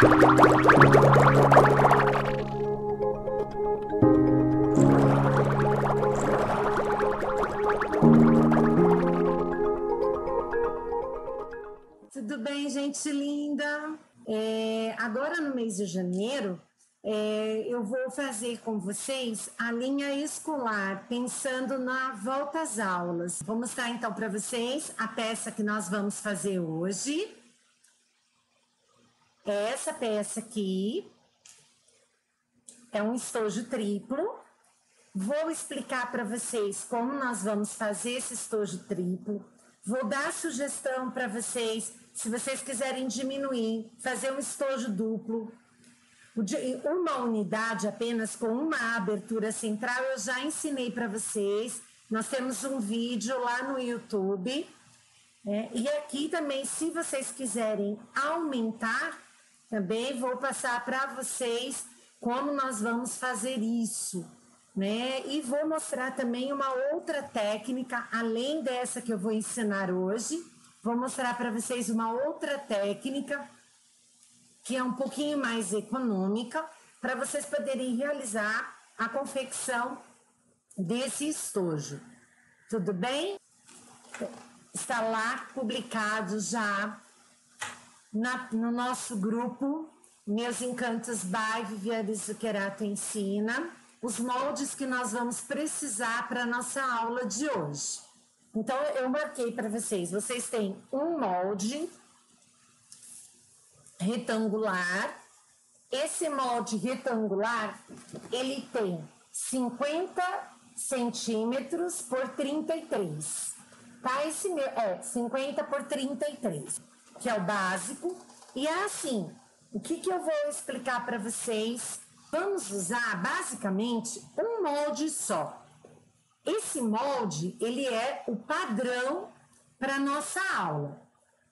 Tudo bem, gente linda? É, agora no mês de janeiro, é, eu vou fazer com vocês a linha escolar, pensando na volta às aulas. Vou mostrar então para vocês a peça que nós vamos fazer hoje. Essa peça aqui é um estojo triplo. Vou explicar para vocês como nós vamos fazer esse estojo triplo. Vou dar sugestão para vocês, se vocês quiserem diminuir, fazer um estojo duplo, uma unidade apenas com uma abertura central, eu já ensinei para vocês. Nós temos um vídeo lá no YouTube. Né? E aqui também, se vocês quiserem aumentar, também vou passar para vocês como nós vamos fazer isso. Né? E vou mostrar também uma outra técnica, além dessa que eu vou ensinar hoje. Vou mostrar para vocês uma outra técnica que é um pouquinho mais econômica, para vocês poderem realizar a confecção desse estojo. Tudo bem? Está lá publicado já na, no nosso grupo Meus Encantos by Viviane Zuccherato Ensina, os moldes que nós vamos precisar para a nossa aula de hoje. Então, eu marquei para vocês. Vocês têm um molde retangular. Esse molde retangular, ele tem 50 centímetros por 33. Tá? Esse é 50 por 33, que é o básico. E é assim, o que, que eu vou explicar para vocês? Vamos usar basicamente um molde só. Esse molde, ele é o padrão para nossa aula.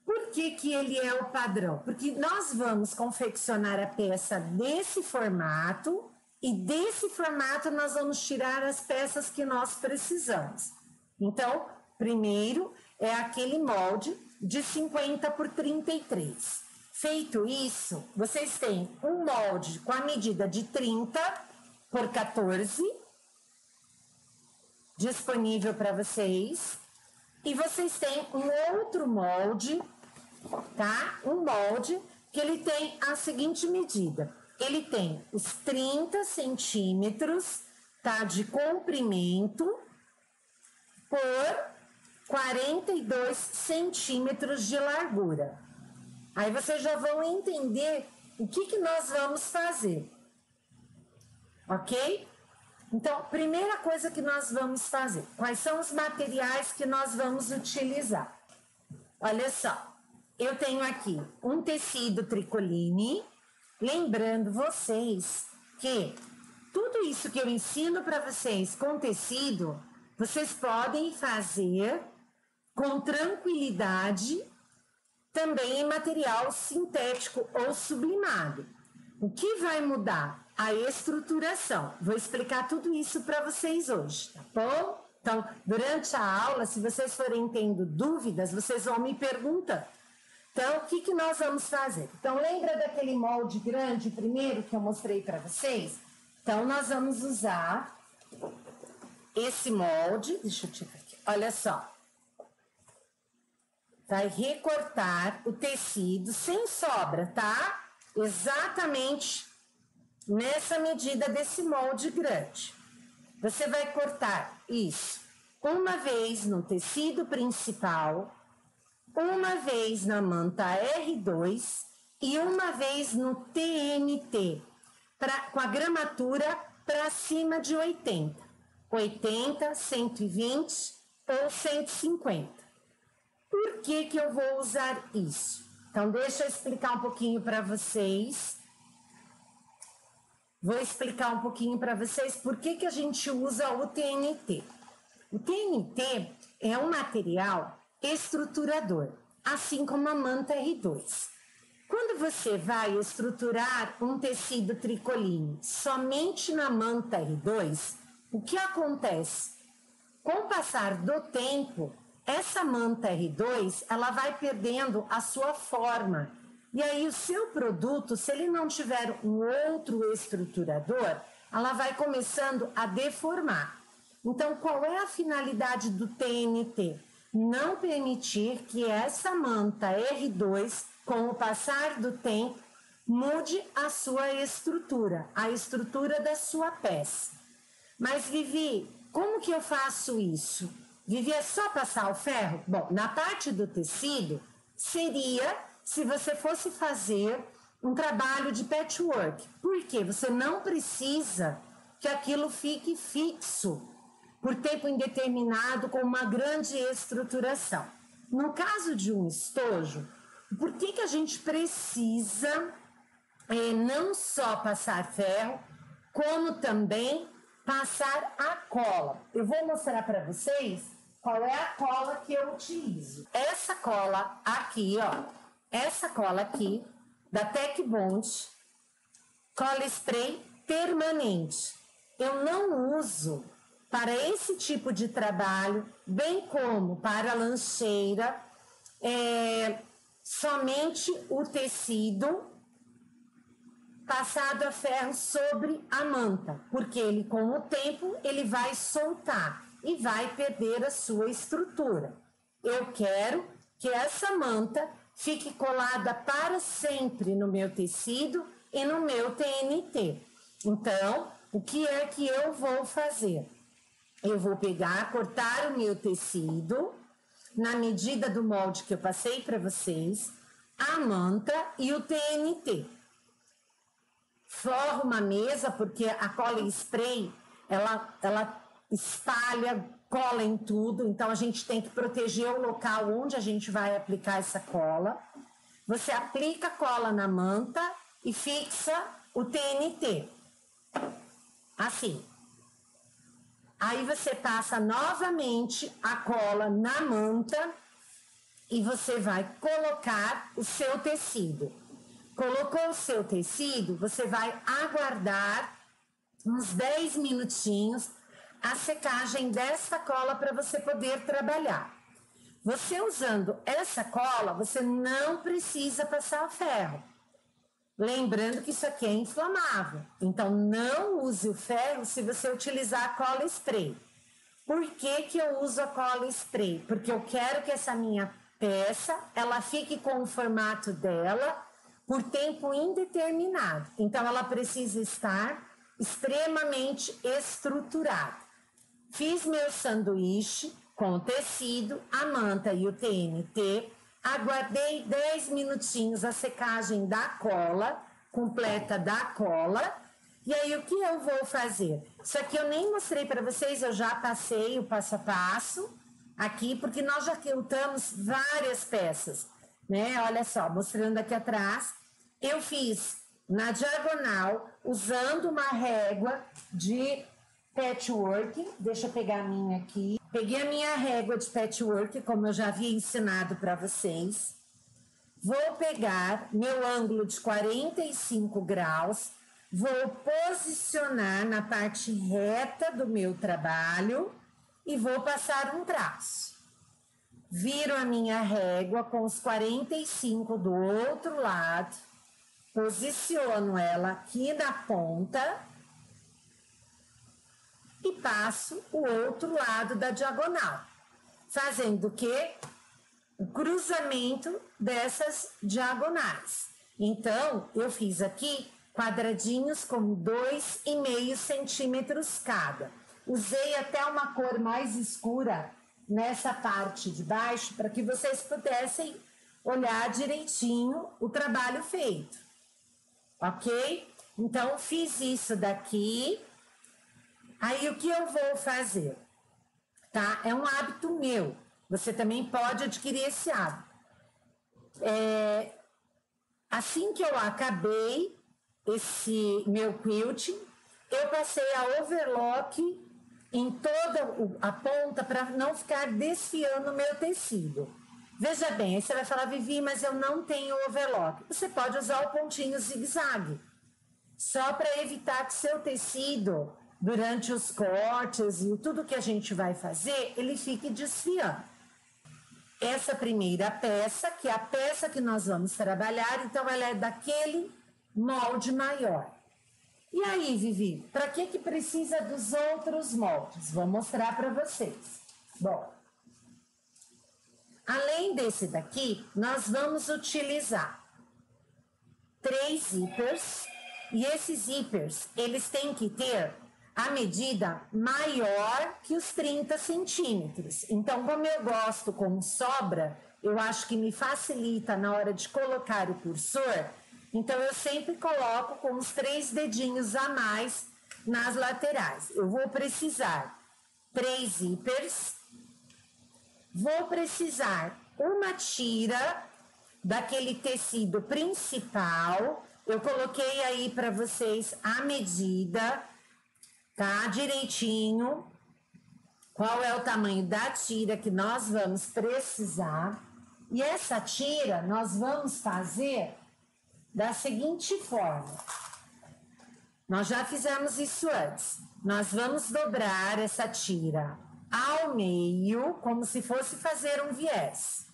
Por que, que ele é o padrão? Porque nós vamos confeccionar a peça desse formato e desse formato nós vamos tirar as peças que nós precisamos. Então, primeiro é aquele molde de 50 por 33. Feito isso, vocês têm um molde com a medida de 30 por 14 disponível para vocês. E vocês têm um outro molde tá? Um molde que ele tem a seguinte medida. Ele tem os 30 centímetros, tá? De comprimento por 42 centímetros de largura. Aí vocês já vão entender o que, que nós vamos fazer. Ok? Então, primeira coisa que nós vamos fazer: quais são os materiais que nós vamos utilizar? Olha só, eu tenho aqui um tecido tricoline, lembrando vocês que tudo isso que eu ensino para vocês com tecido, vocês podem fazer com tranquilidade também em material sintético ou sublimado. O que vai mudar? A estruturação. Vou explicar tudo isso para vocês hoje, tá bom? Então, durante a aula, se vocês forem tendo dúvidas, vocês vão me perguntando. Então, o que, que nós vamos fazer? Então, lembra daquele molde grande primeiro que eu mostrei para vocês? Então, nós vamos usar esse molde. Deixa eu tirar aqui. Olha só. Vai recortar o tecido sem sobra, tá? Exatamente nessa medida desse molde grande. Você vai cortar isso uma vez no tecido principal uma vez na manta R2 e uma vez no TNT, pra, com a gramatura para cima de 80. 80, 120 ou 150. Por que, que eu vou usar isso? Então, deixa eu explicar um pouquinho para vocês. Vou explicar um pouquinho para vocês por que, que a gente usa o TNT. O TNT é um material estruturador, assim como a manta R2. Quando você vai estruturar um tecido tricoline somente na manta R2, o que acontece? Com o passar do tempo, essa manta R2 ela vai perdendo a sua forma. E aí o seu produto, se ele não tiver um outro estruturador, ela vai começando a deformar. Então, qual é a finalidade do TNT? Não permitir que essa manta R2, com o passar do tempo, mude a sua estrutura, a estrutura da sua peça. Mas, Vivi, como que eu faço isso? Vivi, é só passar o ferro? Bom, na parte do tecido, seria se você fosse fazer um trabalho de patchwork. Por quê? Você não precisa que aquilo fique fixo por tempo indeterminado com uma grande estruturação. No caso de um estojo, por que, que a gente precisa é, não só passar ferro, como também passar a cola? Eu vou mostrar para vocês qual é a cola que eu utilizo. Essa cola aqui, ó, essa cola aqui da Tech Bond, cola spray permanente. Eu não uso para esse tipo de trabalho, bem como para lancheira, é, somente o tecido passado a ferro sobre a manta, porque ele com o tempo ele vai soltar e vai perder a sua estrutura. Eu quero que essa manta fique colada para sempre no meu tecido e no meu TNT. Então, o que é que eu vou fazer? Eu vou pegar, cortar o meu tecido na medida do molde que eu passei para vocês, a manta e o TNT. Forro uma mesa porque a cola spray ela, ela espalha, cola em tudo, então a gente tem que proteger o local onde a gente vai aplicar essa cola. Você aplica cola na manta e fixa o TNT. Assim. Aí você passa novamente a cola na manta e você vai colocar o seu tecido. Colocou o seu tecido, você vai aguardar uns 10 minutinhos a secagem dessa cola para você poder trabalhar. Você usando essa cola, você não precisa passar ferro. Lembrando que isso aqui é inflamável. Então, não use o ferro se você utilizar a cola spray. Por que, que eu uso a cola spray? Porque eu quero que essa minha peça, ela fique com o formato dela por tempo indeterminado. Então, ela precisa estar extremamente estruturada. Fiz meu sanduíche com o tecido, a manta e o TNT. Aguardei 10 minutinhos a secagem da cola, completa da cola. E aí, o que eu vou fazer? Isso aqui eu nem mostrei para vocês, eu já passei o passo a passo aqui, porque nós já quiltamos várias peças, né? Olha só, mostrando aqui atrás, eu fiz na diagonal, usando uma régua de patchwork. Deixa eu pegar a minha aqui. Peguei a minha régua de patchwork, como eu já havia ensinado para vocês. Vou pegar meu ângulo de 45 graus, vou posicionar na parte reta do meu trabalho e vou passar um traço. Viro a minha régua com os 45 do outro lado, posiciono ela aqui na ponta e passo o outro lado da diagonal, fazendo o? O cruzamento dessas diagonais. Então, eu fiz aqui quadradinhos com dois e meio centímetros cada. Usei até uma cor mais escura nessa parte de baixo para que vocês pudessem olhar direitinho o trabalho feito. Ok? Então, fiz isso daqui Aí o que eu vou fazer? Tá? É um hábito meu. Você também pode adquirir esse hábito. É, assim que eu acabei esse meu quilting, eu passei a overlock em toda a ponta para não ficar desfiando o meu tecido. Veja bem, aí você vai falar, Vivi, mas eu não tenho overlock. Você pode usar o pontinho zigue-zague, só para evitar que seu tecido durante os cortes e tudo que a gente vai fazer, ele fique desfiando. essa primeira peça, que é a peça que nós vamos trabalhar, então ela é daquele molde maior. E aí, Vivi, para que que precisa dos outros moldes? Vou mostrar para vocês. Bom, além desse daqui, nós vamos utilizar três zíperes e esses zíperes, eles têm que ter a medida maior que os 30 centímetros. Então, como eu gosto com sobra, eu acho que me facilita na hora de colocar o cursor, então eu sempre coloco com os três dedinhos a mais nas laterais. Eu vou precisar três zíperes, vou precisar uma tira daquele tecido principal. Eu coloquei aí para vocês a medida, tá? Direitinho. Qual é o tamanho da tira que nós vamos precisar? E essa tira nós vamos fazer da seguinte forma. Nós já fizemos isso antes. Nós vamos dobrar essa tira ao meio, como se fosse fazer um viés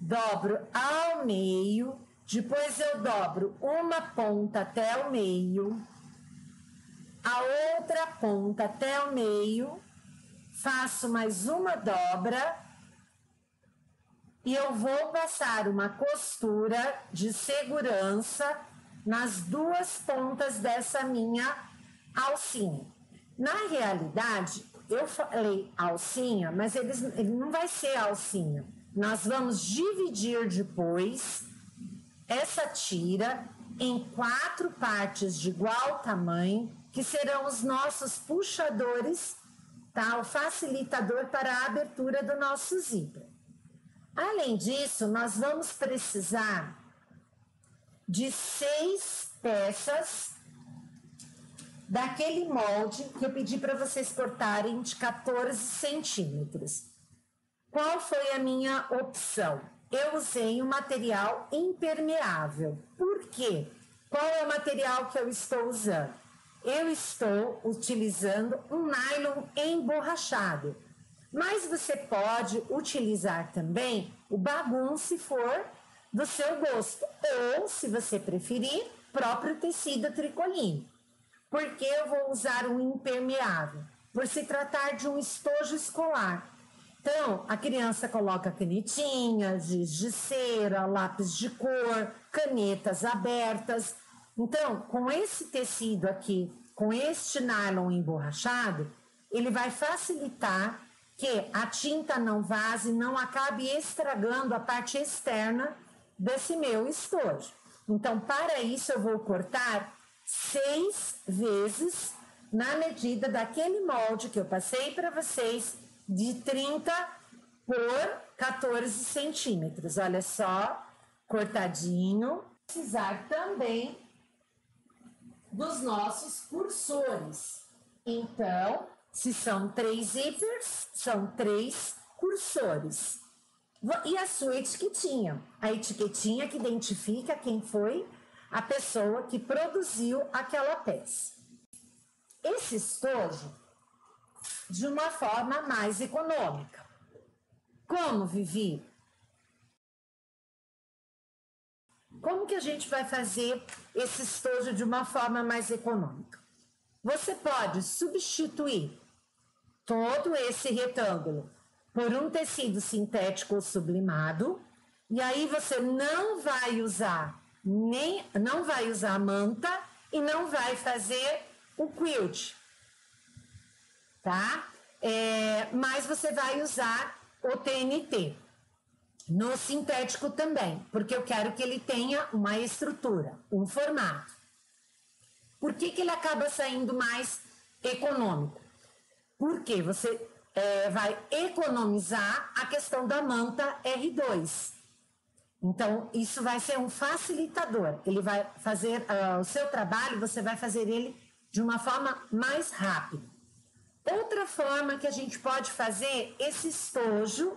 dobro ao meio, depois eu dobro uma ponta até o meio, a outra ponta até o meio, faço mais uma dobra e eu vou passar uma costura de segurança nas duas pontas dessa minha alcinha. Na realidade, eu falei alcinha, mas eles, ele não vai ser alcinha nós vamos dividir depois essa tira em quatro partes de igual tamanho, que serão os nossos puxadores, tá? O facilitador para a abertura do nosso zíper. Além disso, nós vamos precisar de seis peças daquele molde que eu pedi para vocês cortarem de 14 centímetros. Qual foi a minha opção? Eu usei um material impermeável. Por quê? Qual é o material que eu estou usando? Eu estou utilizando um nylon emborrachado. Mas você pode utilizar também o bagum se for do seu gosto. Ou, se você preferir, próprio tecido tricoline. Por que eu vou usar um impermeável? Por se tratar de um estojo escolar. Então, a criança coloca canetinhas, giz de cera, lápis de cor, canetas abertas. Então, com esse tecido aqui, com este nylon emborrachado, ele vai facilitar que a tinta não vaze, não acabe estragando a parte externa desse meu estojo. Então, para isso, eu vou cortar seis vezes na medida daquele molde que eu passei para vocês de 30 por 14 centímetros. Olha só, cortadinho. Precisar também dos nossos cursores. Então, se são três zíperes, são três cursores. E a sua etiquetinha? A etiquetinha que identifica quem foi a pessoa que produziu aquela peça. Esse estojo de uma forma mais econômica. Como, Vivi? Como que a gente vai fazer esse estojo de uma forma mais econômica? Você pode substituir todo esse retângulo por um tecido sintético sublimado, e aí você não vai usar nem não vai usar a manta e não vai fazer o quilt, tá? É, mas você vai usar o TNT no sintético também, porque eu quero que ele tenha uma estrutura, um formato. Por que, que ele acaba saindo mais econômico? Porque você é, vai economizar a questão da manta R2. Então, isso vai ser um facilitador. Ele vai fazer uh, o seu trabalho, você vai fazer ele de uma forma mais rápida. Outra forma que a gente pode fazer esse estojo,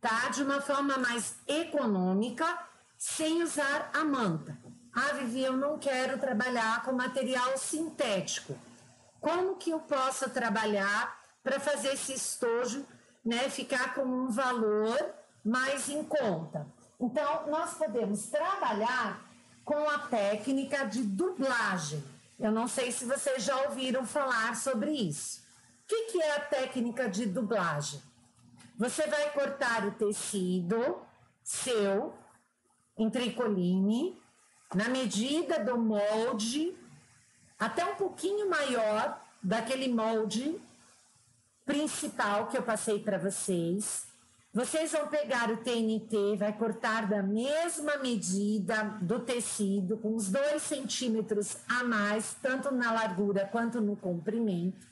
tá? De uma forma mais econômica, sem usar a manta. Ah, Vivi, eu não quero trabalhar com material sintético. Como que eu posso trabalhar para fazer esse estojo, né, ficar com um valor mais em conta. Então, nós podemos trabalhar com a técnica de dublagem. Eu não sei se vocês já ouviram falar sobre isso. O que, que é a técnica de dublagem? Você vai cortar o tecido seu em tricoline na medida do molde, até um pouquinho maior daquele molde principal que eu passei para vocês. Vocês vão pegar o TNT, vai cortar da mesma medida do tecido, com os dois centímetros a mais, tanto na largura quanto no comprimento.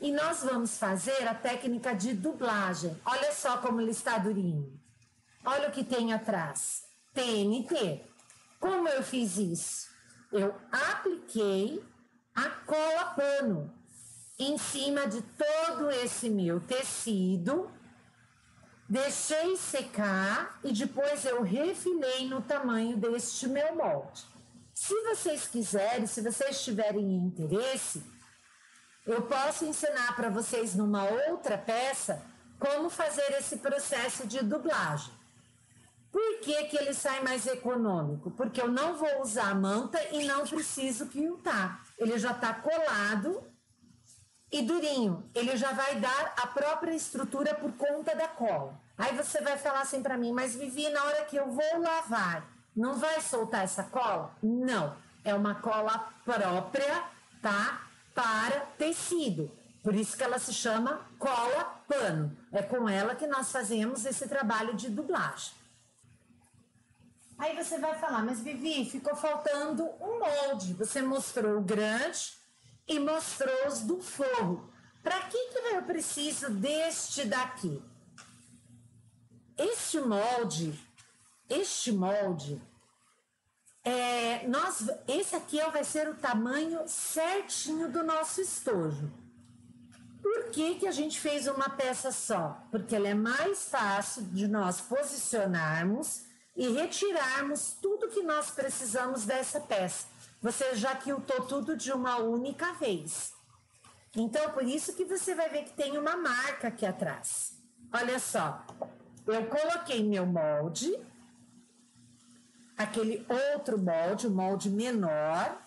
E nós vamos fazer a técnica de dublagem. Olha só como ele está durinho. Olha o que tem atrás. TNT. Como eu fiz isso? Eu apliquei a cola pano em cima de todo esse meu tecido, deixei secar e depois eu refilei no tamanho deste meu molde. Se vocês quiserem, se vocês tiverem interesse, eu posso ensinar para vocês numa outra peça como fazer esse processo de dublagem. Por que, que ele sai mais econômico? Porque eu não vou usar a manta e não preciso quiltar. Ele já está colado e durinho. Ele já vai dar a própria estrutura por conta da cola. Aí você vai falar assim para mim, mas Vivi, na hora que eu vou lavar, não vai soltar essa cola? Não, é uma cola própria, tá? Para tecido. Por isso que ela se chama cola pano. É com ela que nós fazemos esse trabalho de dublagem. Aí você vai falar, mas Vivi, ficou faltando um molde. Você mostrou o grande e mostrou os do forro. Para que, que eu preciso deste daqui? Este molde, este molde, é, nós, esse aqui vai ser o tamanho certinho do nosso estojo. Por que, que a gente fez uma peça só? Porque ela é mais fácil de nós posicionarmos e retirarmos tudo que nós precisamos dessa peça. Você já quiltou tudo de uma única vez. Então, por isso que você vai ver que tem uma marca aqui atrás. Olha só, eu coloquei meu molde, aquele outro molde, o molde menor,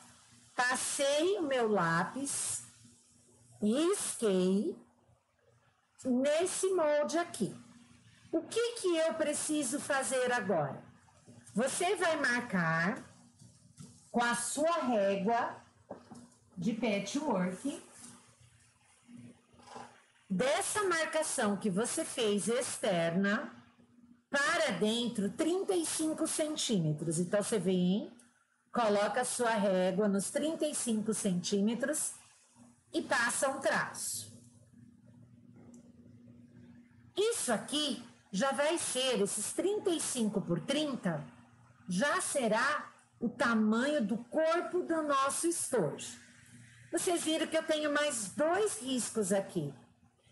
passei o meu lápis, risquei nesse molde aqui. O que que eu preciso fazer agora? Você vai marcar com a sua régua de patchwork dessa marcação que você fez externa, para dentro 35 centímetros. Então você vem, coloca a sua régua nos 35 centímetros e passa um traço. Isso aqui já vai ser, esses 35 por 30, já será o tamanho do corpo do nosso estojo. Vocês viram que eu tenho mais dois riscos aqui.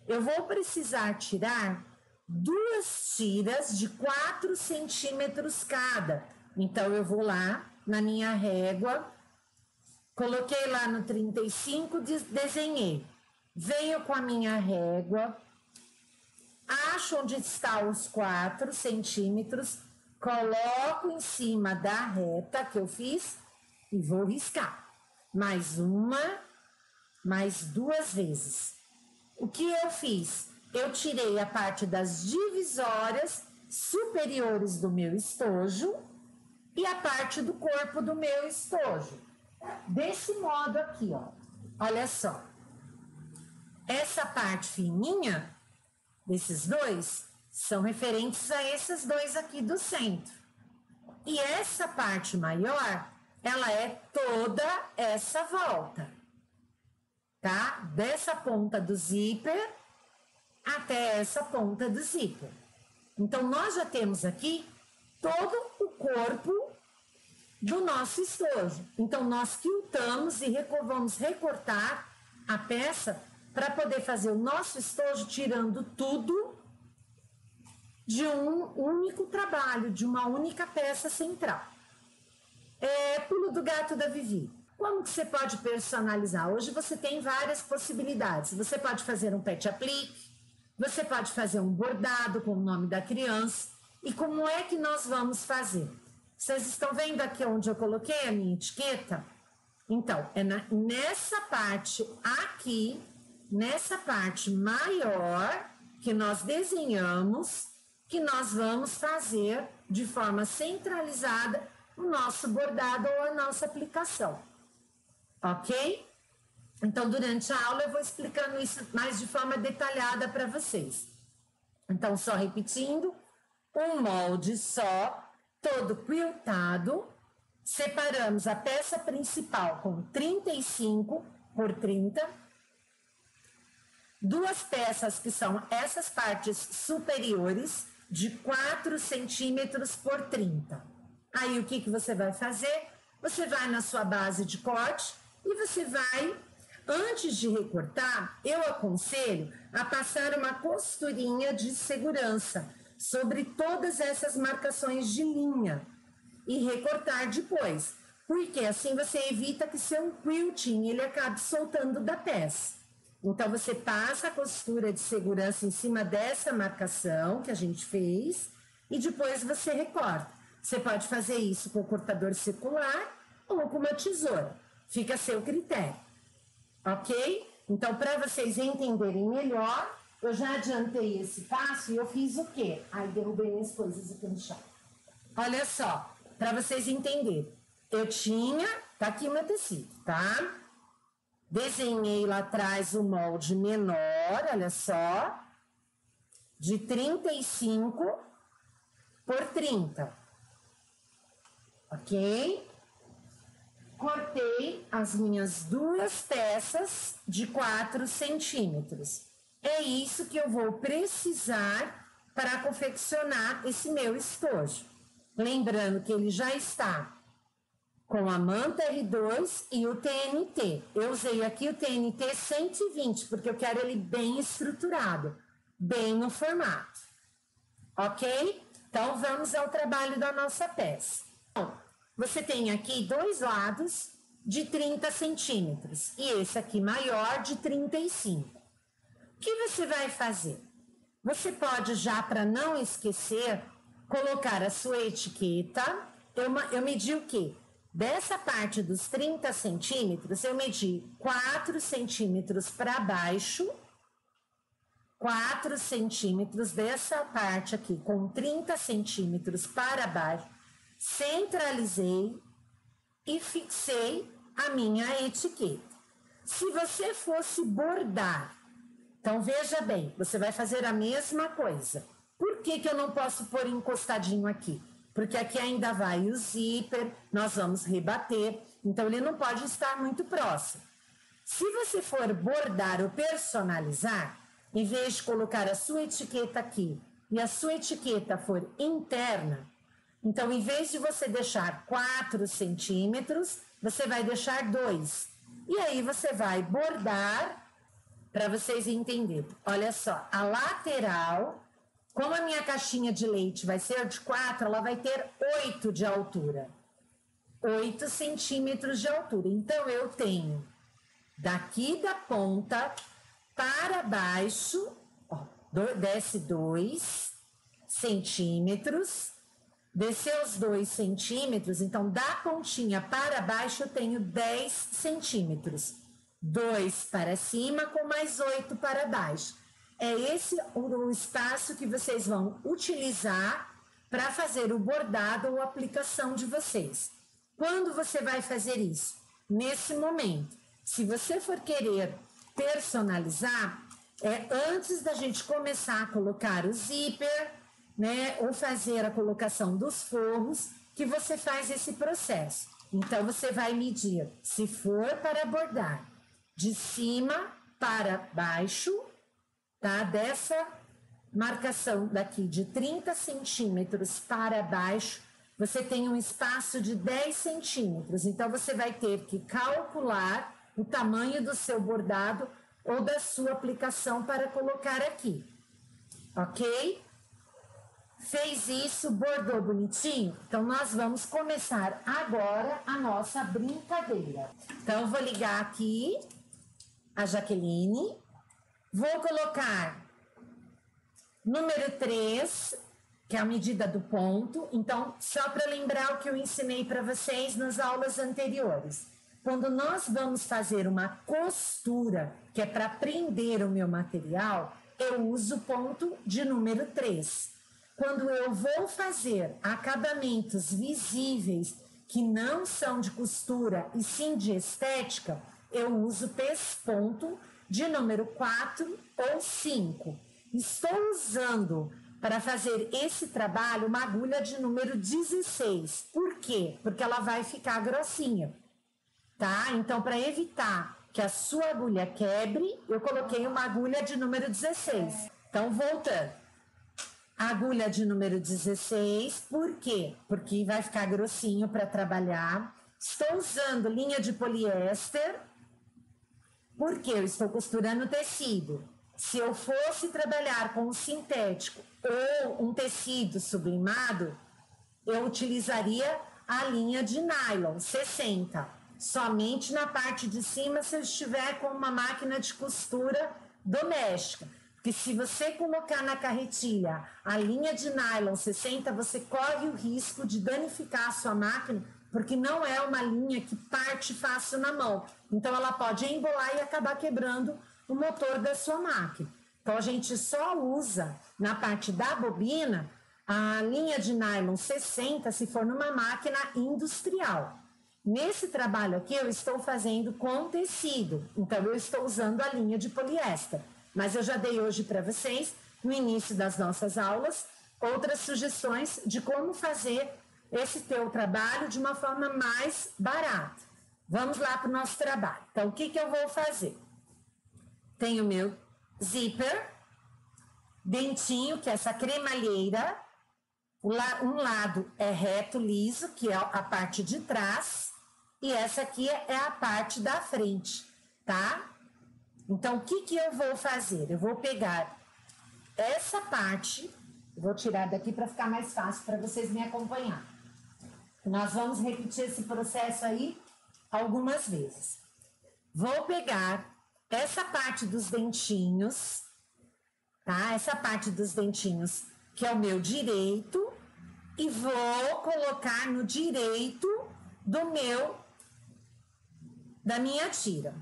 Eu vou precisar tirar duas tiras de 4 centímetros cada. Então, eu vou lá na minha régua, coloquei lá no 35, desenhei. Venho com a minha régua, acho onde está os 4 centímetros, coloco em cima da reta que eu fiz e vou riscar. Mais uma, mais duas vezes. O que eu fiz? Eu tirei a parte das divisórias superiores do meu estojo e a parte do corpo do meu estojo. Desse modo aqui, ó. Olha só. Essa parte fininha desses dois são referentes a esses dois aqui do centro. E essa parte maior, ela é toda essa volta. Tá? Dessa ponta do zíper até essa ponta do zíper. Então, nós já temos aqui todo o corpo do nosso estojo. Então, nós quiltamos e vamos recortar a peça para poder fazer o nosso estojo tirando tudo de um único trabalho, de uma única peça central. É, pulo do gato da Vivi. Como que você pode personalizar? Hoje você tem várias possibilidades. Você pode fazer um pet aplique, você pode fazer um bordado com o nome da criança. E como é que nós vamos fazer? Vocês estão vendo aqui onde eu coloquei a minha etiqueta? Então, é na, nessa parte aqui, nessa parte maior que nós desenhamos, que nós vamos fazer de forma centralizada o nosso bordado ou a nossa aplicação. Ok? Então, durante a aula, eu vou explicando isso mais de forma detalhada para vocês. Então, só repetindo, um molde só, todo quiltado. Separamos a peça principal com 35 por 30. Duas peças que são essas partes superiores de 4 centímetros por 30. Aí, o que, que você vai fazer? Você vai na sua base de corte e você vai Antes de recortar, eu aconselho a passar uma costurinha de segurança sobre todas essas marcações de linha e recortar depois, porque assim você evita que seu quilting ele acabe soltando da peça. Então você passa a costura de segurança em cima dessa marcação que a gente fez e depois você recorta. Você pode fazer isso com o cortador circular ou com uma tesoura. Fica a seu critério ok? Então, para vocês entenderem melhor, eu já adiantei esse passo e eu fiz o quê? Aí derrubei minhas coisas aqui no chão. Olha só, para vocês entenderem. Eu tinha, tá aqui o meu tecido, tá? Desenhei lá atrás o molde menor, olha só, de 35 por 30. Ok? Cortei as minhas duas peças de 4 centímetros. É isso que eu vou precisar para confeccionar esse meu estojo. Lembrando que ele já está com a manta R2 e o TNT. Eu usei aqui o TNT 120, porque eu quero ele bem estruturado, bem no formato. Ok? Então, vamos ao trabalho da nossa peça. Bom, você tem aqui dois lados de 30 centímetros e esse aqui maior de 35. O que você vai fazer? Você pode já, para não esquecer, colocar a sua etiqueta. Eu, eu medi o quê? Dessa parte dos 30 centímetros, eu medi 4 centímetros para baixo, 4 centímetros dessa parte aqui, com 30 centímetros para baixo, centralizei e fixei a minha etiqueta. Se você fosse bordar, então veja bem, você vai fazer a mesma coisa. Por que, que eu não posso pôr encostadinho aqui? Porque aqui ainda vai o zíper, nós vamos rebater, então ele não pode estar muito próximo. Se você for bordar ou personalizar, em vez de colocar a sua etiqueta aqui e a sua etiqueta for interna, então, em vez de você deixar 4 centímetros, você vai deixar 2. E aí você vai bordar para vocês entenderem. Olha só, a lateral, como a minha caixinha de leite vai ser de 4, ela vai ter 8 de altura. 8 centímetros de altura. Então, eu tenho daqui da ponta para baixo, ó, desce 2 centímetros Desceu os dois centímetros, então da pontinha para baixo eu tenho 10 centímetros. Dois para cima com mais oito para baixo. É esse o espaço que vocês vão utilizar para fazer o bordado ou aplicação de vocês. Quando você vai fazer isso? Nesse momento. Se você for querer personalizar, é antes da gente começar a colocar o zíper, né, ou fazer a colocação dos forros, que você faz esse processo. Então, você vai medir, se for para bordar, de cima para baixo, tá? Dessa marcação daqui de 30 centímetros para baixo, você tem um espaço de 10 centímetros. Então, você vai ter que calcular o tamanho do seu bordado ou da sua aplicação para colocar aqui. Ok? Fez isso, bordou bonitinho? Então, nós vamos começar agora a nossa brincadeira. Então, vou ligar aqui a Jaqueline. Vou colocar número 3 que é a medida do ponto. Então, só para lembrar o que eu ensinei para vocês nas aulas anteriores. Quando nós vamos fazer uma costura, que é para prender o meu material, eu uso o ponto de número 3. Quando eu vou fazer acabamentos visíveis que não são de costura e sim de estética, eu uso pesponto de número 4 ou 5. Estou usando para fazer esse trabalho uma agulha de número 16. Por quê? Porque ela vai ficar grossinha, tá? Então, para evitar que a sua agulha quebre, eu coloquei uma agulha de número 16. Então, voltando. Agulha de número 16, por quê? Porque vai ficar grossinho para trabalhar. Estou usando linha de poliéster, porque eu estou costurando tecido. Se eu fosse trabalhar com um sintético ou um tecido sublimado, eu utilizaria a linha de nylon 60. Somente na parte de cima se eu estiver com uma máquina de costura doméstica. Porque se você colocar na carretilha a linha de nylon 60, você corre o risco de danificar a sua máquina, porque não é uma linha que parte fácil na mão. Então ela pode embolar e acabar quebrando o motor da sua máquina. Então a gente só usa na parte da bobina a linha de nylon 60 se for numa máquina industrial. Nesse trabalho aqui eu estou fazendo com tecido, então eu estou usando a linha de poliéster. Mas eu já dei hoje para vocês, no início das nossas aulas, outras sugestões de como fazer esse teu trabalho de uma forma mais barata. Vamos lá para o nosso trabalho. Então, o que, que eu vou fazer? Tenho meu zíper, dentinho, que é essa cremalheira. Um lado é reto, liso, que é a parte de trás, e essa aqui é a parte da frente, tá? Então, o que, que eu vou fazer? Eu vou pegar essa parte, vou tirar daqui para ficar mais fácil para vocês me acompanhar. Nós vamos repetir esse processo aí algumas vezes. Vou pegar essa parte dos dentinhos, tá? Essa parte dos dentinhos, que é o meu direito, e vou colocar no direito do meu da minha tira.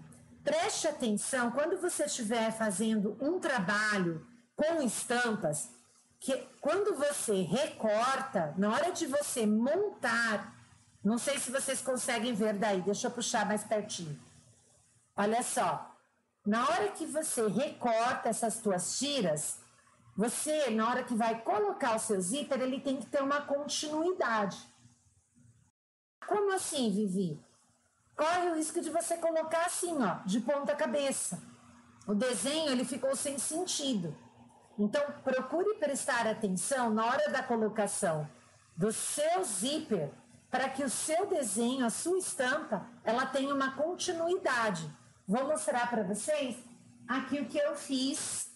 Preste atenção quando você estiver fazendo um trabalho com estampas, que quando você recorta, na hora de você montar, não sei se vocês conseguem ver daí, deixa eu puxar mais pertinho. Olha só, na hora que você recorta essas tuas tiras, você, na hora que vai colocar o seu zíper, ele tem que ter uma continuidade. Como assim, Vivi? Corre o risco de você colocar assim, ó, de ponta cabeça. O desenho, ele ficou sem sentido. Então, procure prestar atenção na hora da colocação do seu zíper para que o seu desenho, a sua estampa, ela tenha uma continuidade. Vou mostrar para vocês aqui o que eu fiz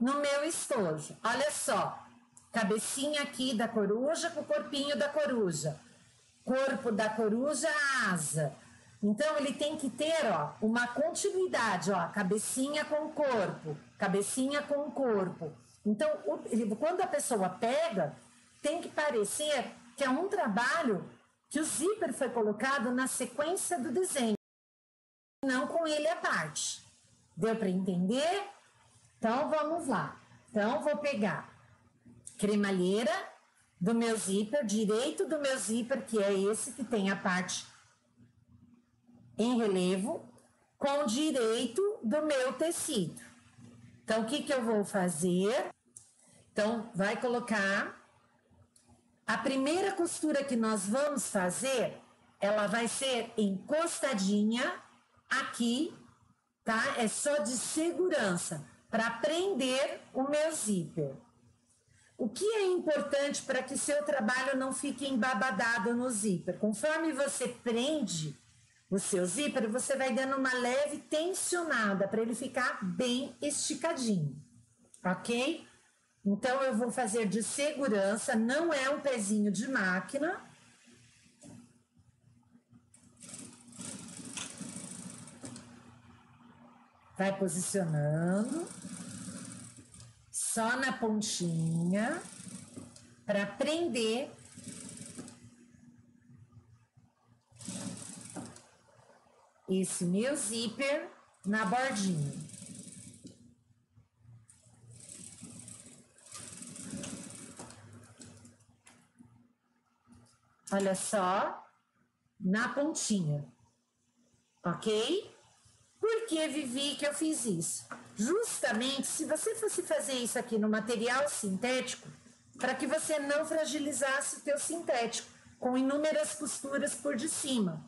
no meu estojo. Olha só, cabecinha aqui da coruja com o corpinho da coruja. Corpo da coruja, asa. Então ele tem que ter, ó, uma continuidade, ó, cabecinha com o corpo, cabecinha com o corpo. Então, o, ele, quando a pessoa pega, tem que parecer que é um trabalho que o zíper foi colocado na sequência do desenho não com ele à parte. Deu para entender? Então vamos lá. Então vou pegar cremalheira do meu zíper, direito do meu zíper, que é esse que tem a parte em relevo, com direito do meu tecido. Então o que que eu vou fazer? Então vai colocar a primeira costura que nós vamos fazer, ela vai ser encostadinha Aqui, tá? É só de segurança para prender o meu zíper. O que é importante para que seu trabalho não fique embabadado no zíper? Conforme você prende o seu zíper, você vai dando uma leve tensionada para ele ficar bem esticadinho, ok? Então eu vou fazer de segurança, não é um pezinho de máquina, Vai posicionando. Só na pontinha. para prender esse meu zíper na bordinha. Olha só, na pontinha, ok? Por que, Vivi, que eu fiz isso? Justamente, se você fosse fazer isso aqui no material sintético, para que você não fragilizasse o teu sintético, com inúmeras costuras por de cima.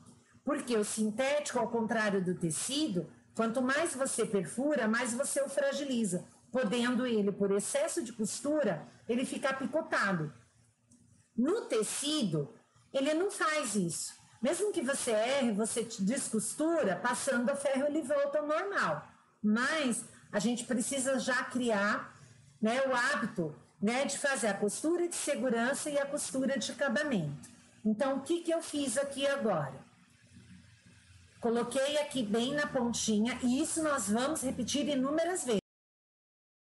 Porque o sintético, ao contrário do tecido, quanto mais você perfura, mais você o fragiliza, podendo ele, por excesso de costura, ele ficar picotado. No tecido, ele não faz isso. Mesmo que você erre, você descostura, passando o ferro ele volta ao normal. Mas a gente precisa já criar né, o hábito né, de fazer a costura de segurança e a costura de acabamento. Então, o que, que eu fiz aqui agora? Coloquei aqui bem na pontinha e isso nós vamos repetir inúmeras vezes.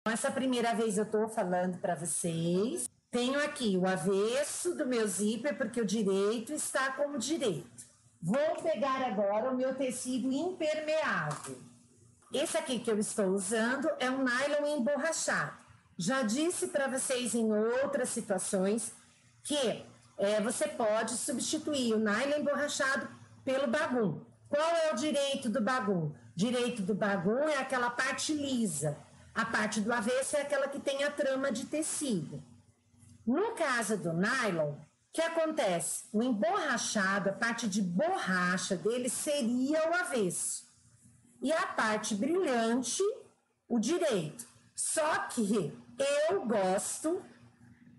Essa primeira vez eu estou falando para vocês. Tenho aqui o avesso do meu zíper, porque o direito está como direito. Vou pegar agora o meu tecido impermeável. Esse aqui que eu estou usando é um nylon emborrachado. Já disse para vocês em outras situações que é, você pode substituir o nylon emborrachado pelo bagum. Qual é o direito do bagum? Direito do bagum é aquela parte lisa. A parte do avesso é aquela que tem a trama de tecido. No caso do nylon, o que acontece? O emborrachado, a parte de borracha dele seria o avesso. E a parte brilhante, o direito. Só que eu gosto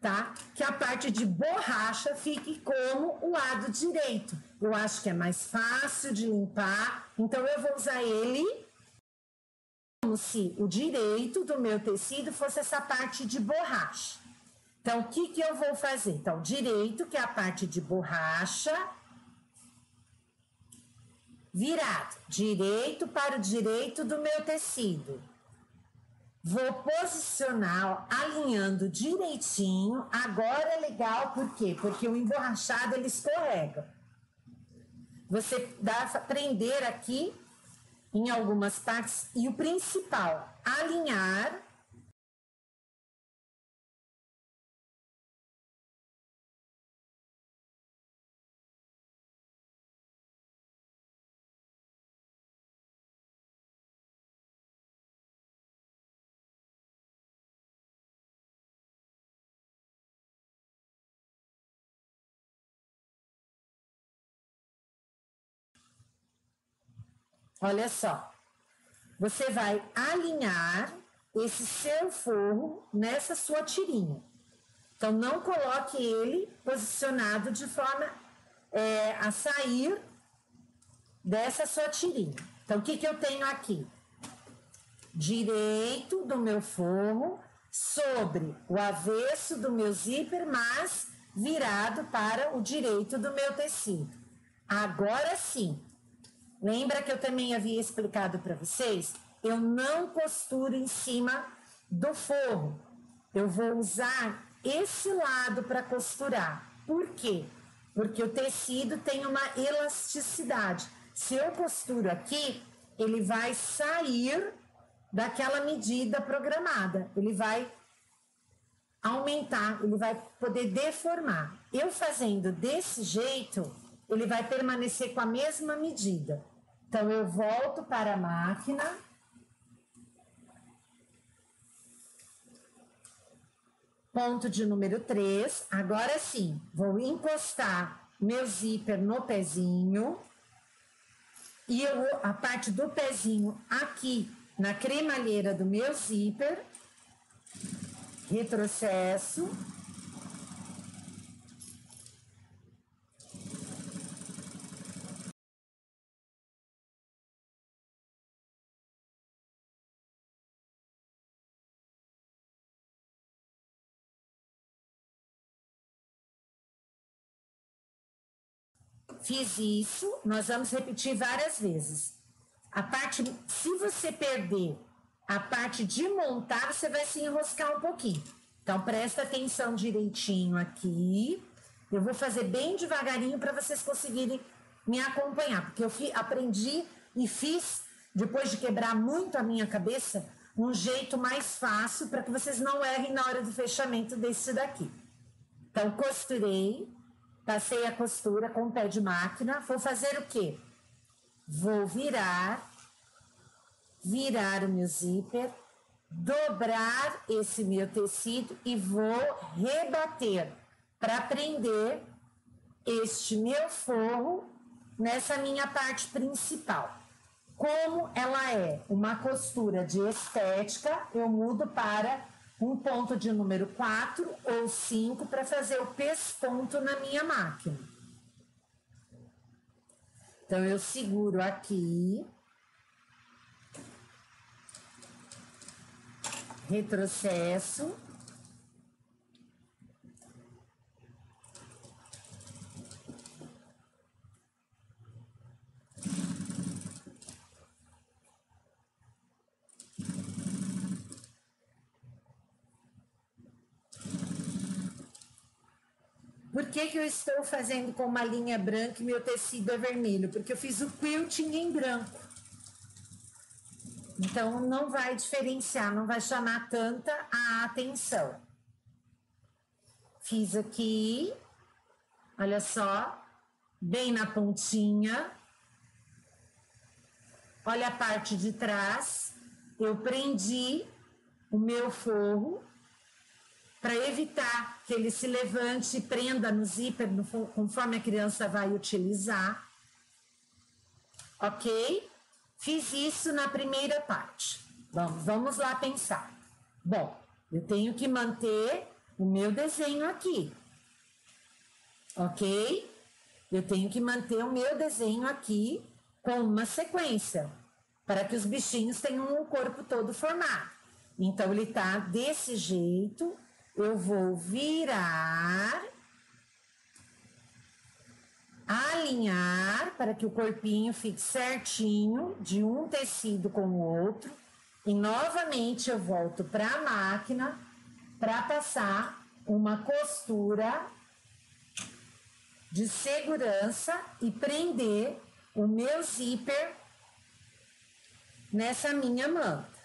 tá? Que a parte de borracha fique como o lado direito. Eu acho que é mais fácil de limpar, então eu vou usar ele como se o direito do meu tecido fosse essa parte de borracha. Então, o que, que eu vou fazer? Então, direito, que é a parte de borracha, virado, direito para o direito do meu tecido. Vou posicionar, alinhando direitinho. Agora é legal, por quê? Porque o emborrachado ele escorrega. Você dá prender aqui em algumas partes e o principal, alinhar Olha só, você vai alinhar esse seu forro nessa sua tirinha. Então, não coloque ele posicionado de forma é, a sair dessa sua tirinha. Então, o que, que eu tenho aqui? Direito do meu forro sobre o avesso do meu zíper, mas virado para o direito do meu tecido. Agora sim, Lembra que eu também havia explicado para vocês? Eu não costuro em cima do forro. Eu vou usar esse lado para costurar. Por quê? Porque o tecido tem uma elasticidade. Se eu costuro aqui, ele vai sair daquela medida programada. Ele vai aumentar, ele vai poder deformar. Eu fazendo desse jeito, ele vai permanecer com a mesma medida. Então, eu volto para a máquina. Ponto de número 3. Agora sim, vou encostar meu zíper no pezinho. E eu, a parte do pezinho aqui na cremalheira do meu zíper. Retrocesso. Fiz isso, nós vamos repetir várias vezes. A parte, se você perder a parte de montar, você vai se enroscar um pouquinho. Então, presta atenção direitinho aqui. Eu vou fazer bem devagarinho para vocês conseguirem me acompanhar, porque eu aprendi e fiz, depois de quebrar muito a minha cabeça, um jeito mais fácil para que vocês não errem na hora do fechamento desse daqui. Então, costurei, passei a costura com o pé de máquina. Vou fazer o quê? Vou virar, virar o meu zíper, dobrar esse meu tecido e vou rebater para prender este meu forro nessa minha parte principal. Como ela é uma costura de estética, eu mudo para um ponto de número 4 ou 5 para fazer o pesponto na minha máquina. Então, eu seguro aqui, retrocesso, Por que, que eu estou fazendo com uma linha branca e meu tecido é vermelho? Porque eu fiz o quilting em branco. Então, não vai diferenciar, não vai chamar tanta a atenção. Fiz aqui, olha só, bem na pontinha. Olha a parte de trás. Eu prendi o meu forro para evitar que ele se levante e prenda no zíper no, conforme a criança vai utilizar. Ok? Fiz isso na primeira parte. Vamos, vamos lá pensar. Bom, eu tenho que manter o meu desenho aqui. Ok? Eu tenho que manter o meu desenho aqui com uma sequência, para que os bichinhos tenham o corpo todo formado. Então, ele tá desse jeito, eu vou virar, alinhar para que o corpinho fique certinho de um tecido com o outro. E novamente eu volto para a máquina para passar uma costura de segurança e prender o meu zíper nessa minha manta.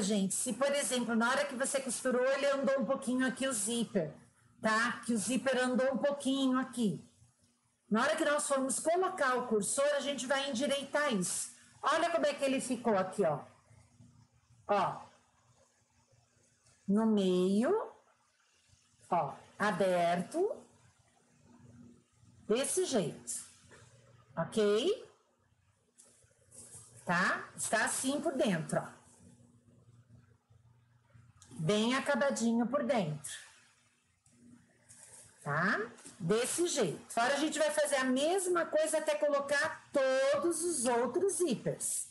Gente, se, por exemplo, na hora que você costurou, ele andou um pouquinho aqui o zíper, tá? Que o zíper andou um pouquinho aqui. Na hora que nós formos colocar o cursor, a gente vai endireitar isso. Olha como é que ele ficou aqui, ó. Ó. No meio, ó, aberto. Desse jeito. Ok? Tá? Está assim por dentro, ó bem acabadinho por dentro. Tá? Desse jeito. Agora a gente vai fazer a mesma coisa até colocar todos os outros zíperes.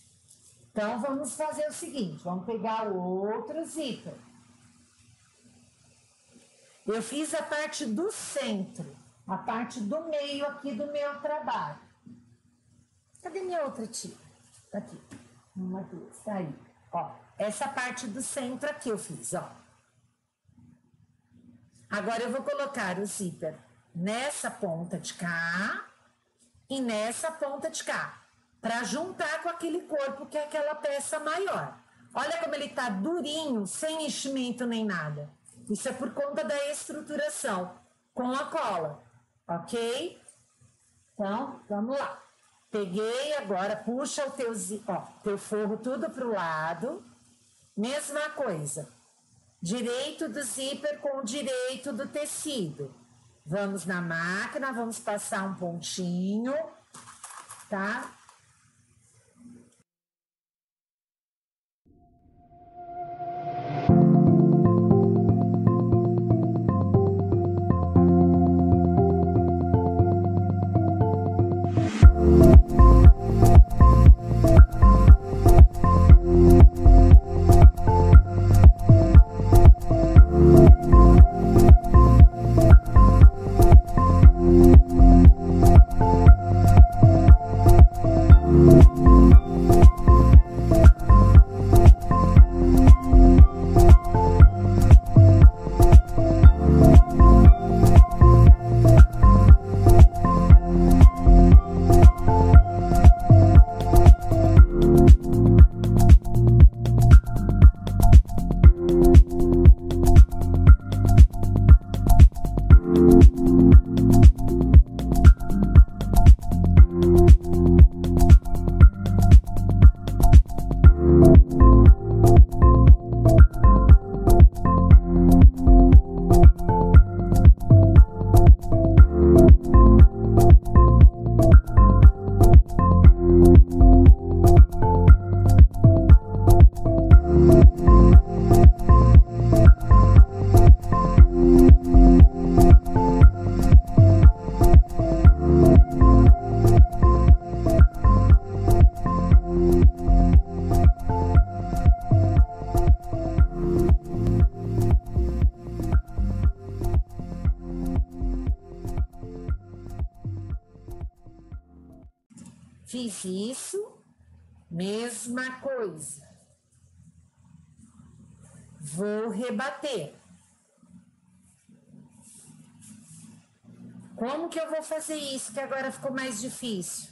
Então, vamos fazer o seguinte, vamos pegar o outro zíper. Eu fiz a parte do centro, a parte do meio aqui do meu trabalho. Cadê minha outra tia? Tá aqui. Uma, duas, tá aí. Ó, essa parte do centro aqui eu fiz, ó. Agora eu vou colocar o zíper nessa ponta de cá e nessa ponta de cá, para juntar com aquele corpo que é aquela peça maior. Olha como ele tá durinho, sem enchimento nem nada. Isso é por conta da estruturação com a cola, ok? Então, vamos lá. Peguei agora, puxa o teu, ó, teu forro tudo pro lado. Mesma coisa. Direito do zíper com o direito do tecido. Vamos na máquina, vamos passar um pontinho, tá? Isso, mesma coisa. Vou rebater. Como que eu vou fazer isso que agora ficou mais difícil?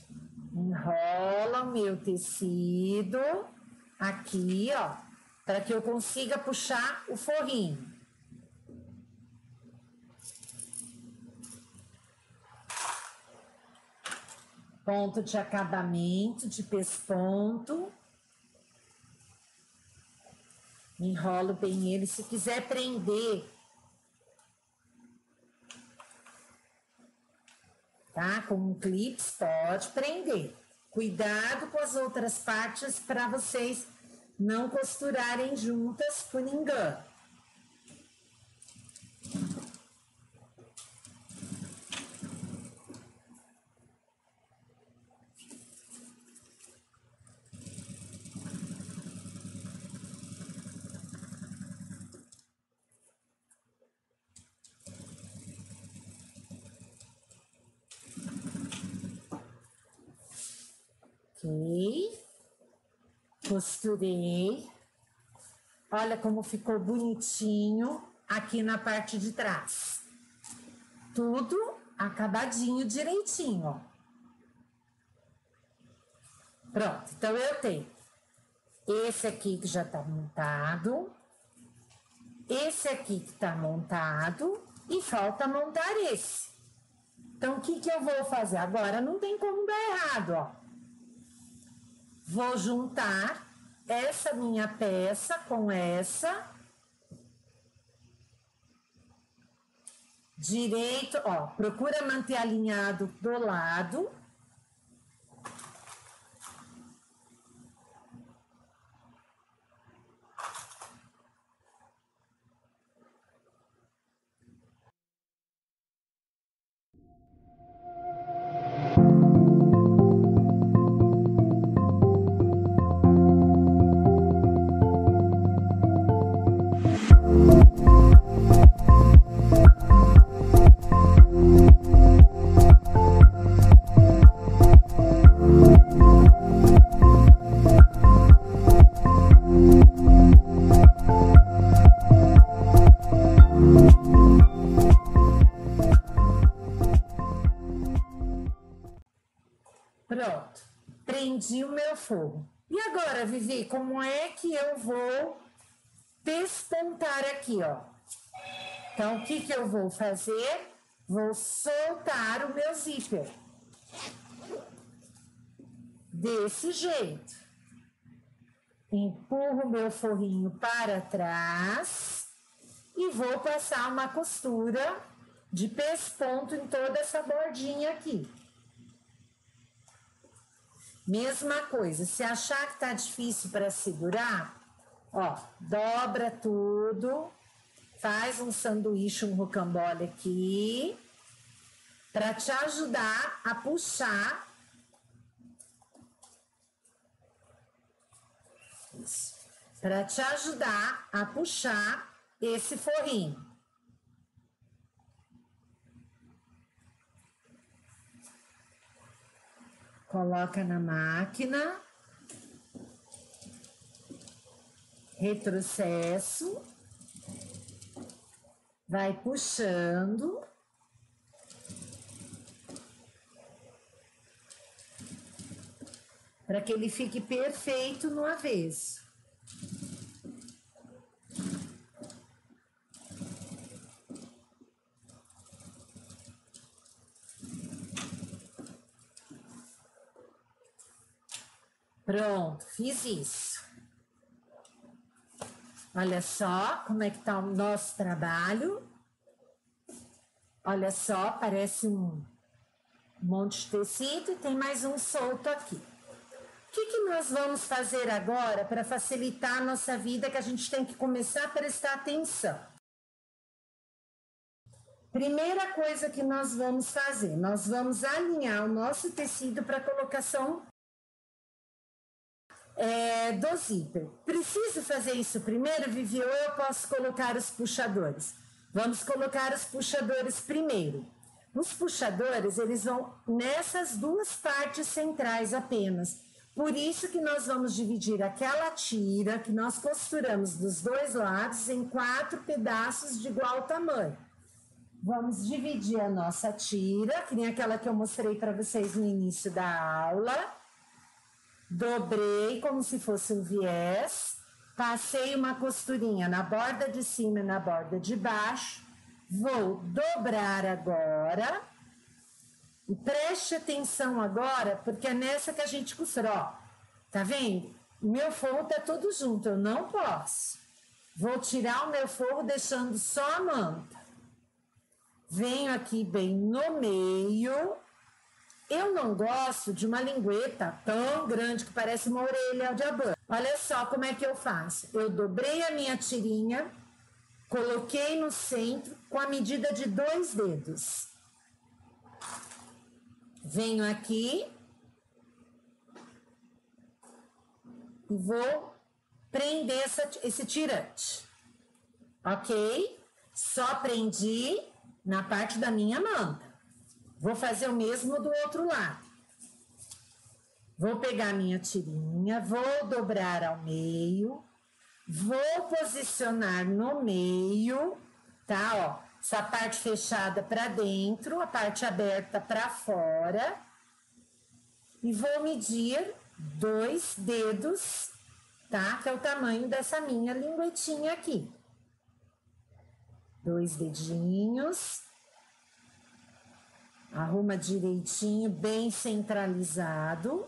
Enrola o meu tecido aqui, ó, para que eu consiga puxar o forrinho. Ponto de acabamento, de pesponto. Enrolo bem ele. Se quiser prender tá? Com um clips pode prender. Cuidado com as outras partes para vocês não costurarem juntas por engano. Costurei. Olha como ficou bonitinho aqui na parte de trás. Tudo acabadinho direitinho, ó. Pronto, então eu tenho esse aqui que já tá montado, esse aqui que tá montado e falta montar esse. Então, o que que eu vou fazer? Agora não tem como dar errado, ó. Vou juntar essa minha peça com essa. Direito, ó, procura manter alinhado do lado. Forro. E agora, Vivi, como é que eu vou despontar aqui, ó? Então, o que que eu vou fazer? Vou soltar o meu zíper. Desse jeito. Empurro o meu forrinho para trás e vou passar uma costura de pesponto em toda essa bordinha aqui. Mesma coisa, se achar que tá difícil para segurar, ó, dobra tudo, faz um sanduíche, um rocambole aqui, para te ajudar a puxar. Para te ajudar a puxar esse forrinho. Coloca na máquina, retrocesso, vai puxando. Para que ele fique perfeito no avesso. Pronto, fiz isso. Olha só como é que tá o nosso trabalho. Olha só, parece um monte de tecido e tem mais um solto aqui. O que, que nós vamos fazer agora para facilitar a nossa vida que a gente tem que começar a prestar atenção? Primeira coisa que nós vamos fazer, nós vamos alinhar o nosso tecido para colocação é, do zíper. Preciso fazer isso primeiro, Vivi, ou eu posso colocar os puxadores? Vamos colocar os puxadores primeiro. Os puxadores, eles vão nessas duas partes centrais apenas. Por isso que nós vamos dividir aquela tira que nós costuramos dos dois lados em quatro pedaços de igual tamanho. Vamos dividir a nossa tira, que nem aquela que eu mostrei para vocês no início da aula. Dobrei como se fosse um viés, passei uma costurinha na borda de cima e na borda de baixo. Vou dobrar agora. E preste atenção agora, porque é nessa que a gente costura, ó. Tá vendo? Meu forro tá todo junto, eu não posso. Vou tirar o meu forro deixando só a manta. Venho aqui bem no meio. Eu não gosto de uma lingueta tão grande que parece uma orelha de abano. Olha só como é que eu faço. Eu dobrei a minha tirinha, coloquei no centro com a medida de dois dedos. Venho aqui e vou prender essa, esse tirante. Ok? Só prendi na parte da minha manta. Vou fazer o mesmo do outro lado. Vou pegar minha tirinha, vou dobrar ao meio, vou posicionar no meio, tá? Ó, essa parte fechada para dentro, a parte aberta para fora. E vou medir dois dedos, tá? Que é o tamanho dessa minha linguetinha aqui dois dedinhos. Arruma direitinho, bem centralizado.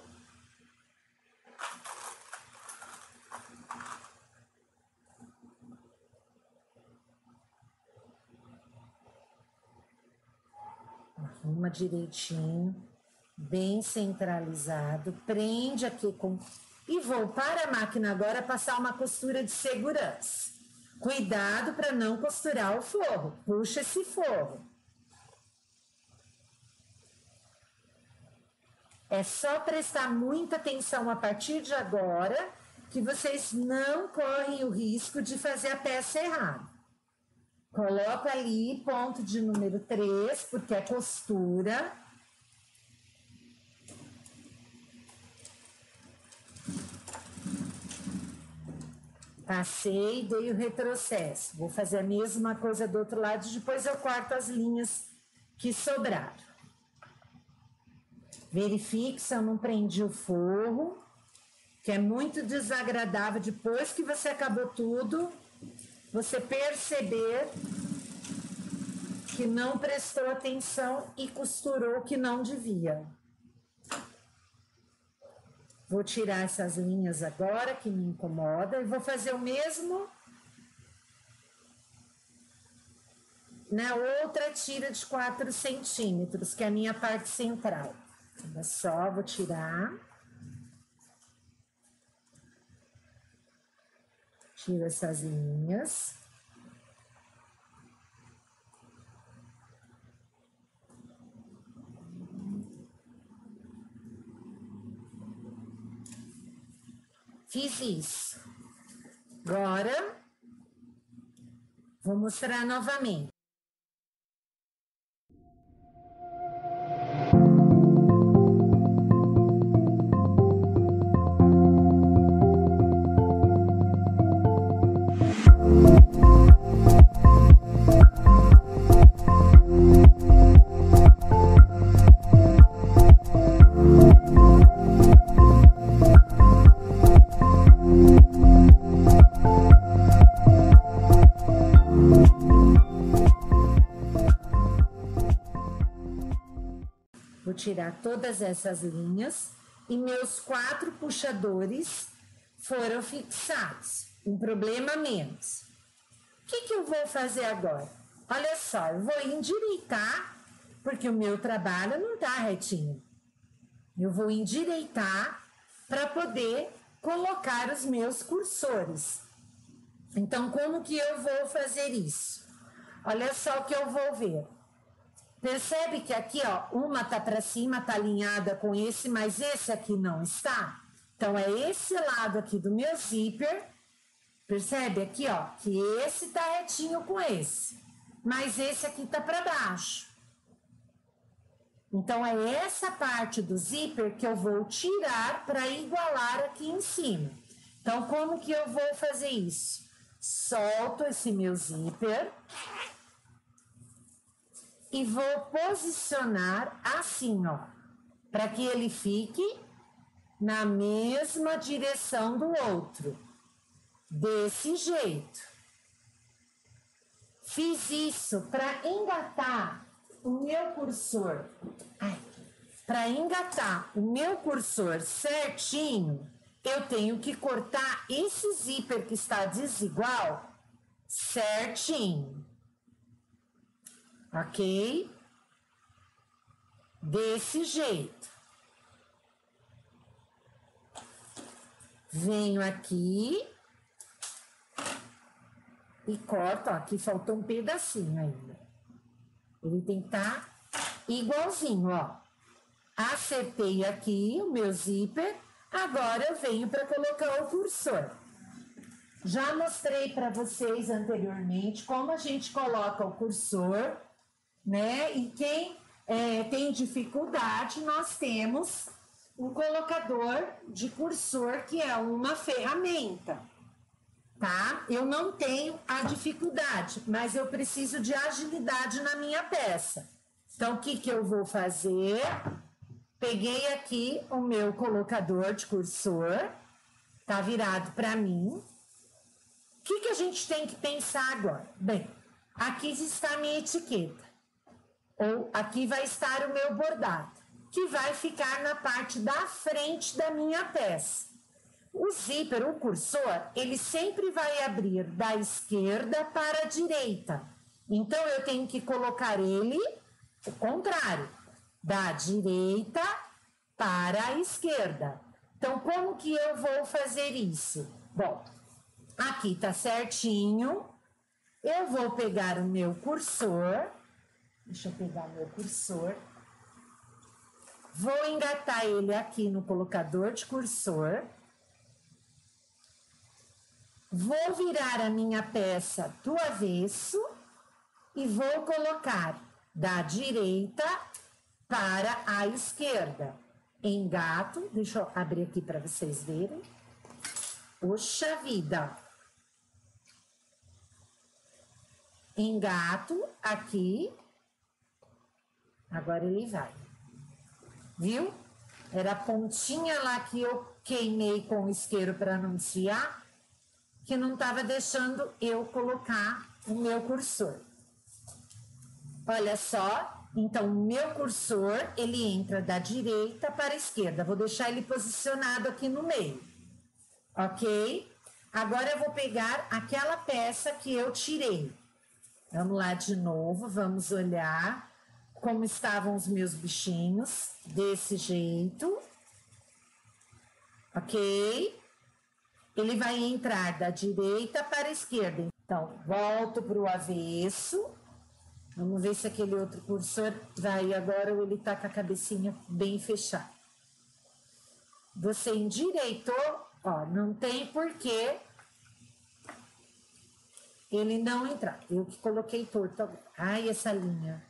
Arruma direitinho, bem centralizado. Prende aqui com. E vou para a máquina agora passar uma costura de segurança. Cuidado para não costurar o forro. Puxa esse forro. É só prestar muita atenção a partir de agora que vocês não correm o risco de fazer a peça errada. Coloca ali ponto de número 3, porque é costura. Passei, dei o retrocesso. Vou fazer a mesma coisa do outro lado, depois eu corto as linhas que sobraram. Verifique se eu não prendi o forro, que é muito desagradável depois que você acabou tudo, você perceber que não prestou atenção e costurou o que não devia. Vou tirar essas linhas agora que me incomodam e vou fazer o mesmo na outra tira de 4 centímetros, que é a minha parte central. Olha só, vou tirar. Tiro essas linhas. Fiz isso. Agora, vou mostrar novamente. Tirar todas essas linhas e meus quatro puxadores foram fixados. Um problema menos. O que, que eu vou fazer agora? Olha só, eu vou endireitar, porque o meu trabalho não está retinho. Eu vou endireitar para poder colocar os meus cursores. Então, como que eu vou fazer isso? Olha só o que eu vou ver. Percebe que aqui, ó, uma tá para cima, tá alinhada com esse, mas esse aqui não está? Então, é esse lado aqui do meu zíper. Percebe aqui, ó, que esse tá retinho com esse. Mas esse aqui tá para baixo. Então, é essa parte do zíper que eu vou tirar para igualar aqui em cima. Então, como que eu vou fazer isso? Solto esse meu zíper e vou posicionar assim, ó, para que ele fique na mesma direção do outro. Desse jeito. Fiz isso para engatar o meu cursor. Para engatar o meu cursor certinho, eu tenho que cortar esse zíper que está desigual certinho. Ok? Desse jeito. Venho aqui e corto. Ó, aqui faltou um pedacinho ainda. Ele tem que estar tá igualzinho, ó. Acertei aqui o meu zíper. Agora eu venho para colocar o cursor. Já mostrei para vocês anteriormente como a gente coloca o cursor, né? E quem é, tem dificuldade, nós temos um colocador de cursor, que é uma ferramenta, tá? Eu não tenho a dificuldade, mas eu preciso de agilidade na minha peça. Então, o que, que eu vou fazer? Peguei aqui o meu colocador de cursor, tá virado para mim. O que, que a gente tem que pensar agora? Bem, aqui está a minha etiqueta, ou aqui vai estar o meu bordado que vai ficar na parte da frente da minha peça. O zíper, o cursor, ele sempre vai abrir da esquerda para a direita. Então, eu tenho que colocar ele o contrário, da direita para a esquerda. Então, como que eu vou fazer isso? Bom, aqui tá certinho. Eu vou pegar o meu cursor. Deixa eu pegar meu cursor. Vou engatar ele aqui no colocador de cursor. Vou virar a minha peça do avesso e vou colocar da direita para a esquerda. Engato, deixa eu abrir aqui para vocês verem. Poxa vida! Engato aqui. Agora ele vai viu? Era a pontinha lá que eu queimei com o isqueiro para anunciar, que não estava deixando eu colocar o meu cursor. Olha só, então o meu cursor, ele entra da direita para a esquerda. Vou deixar ele posicionado aqui no meio. OK? Agora eu vou pegar aquela peça que eu tirei. Vamos lá de novo, vamos olhar como estavam os meus bichinhos, desse jeito. Ok? Ele vai entrar da direita para a esquerda. Então, volto para o avesso. Vamos ver se aquele outro cursor vai agora ou ele está com a cabecinha bem fechada. Você endireitou, ó, não tem porquê ele não entrar. Eu que coloquei torto agora. Ai, essa linha.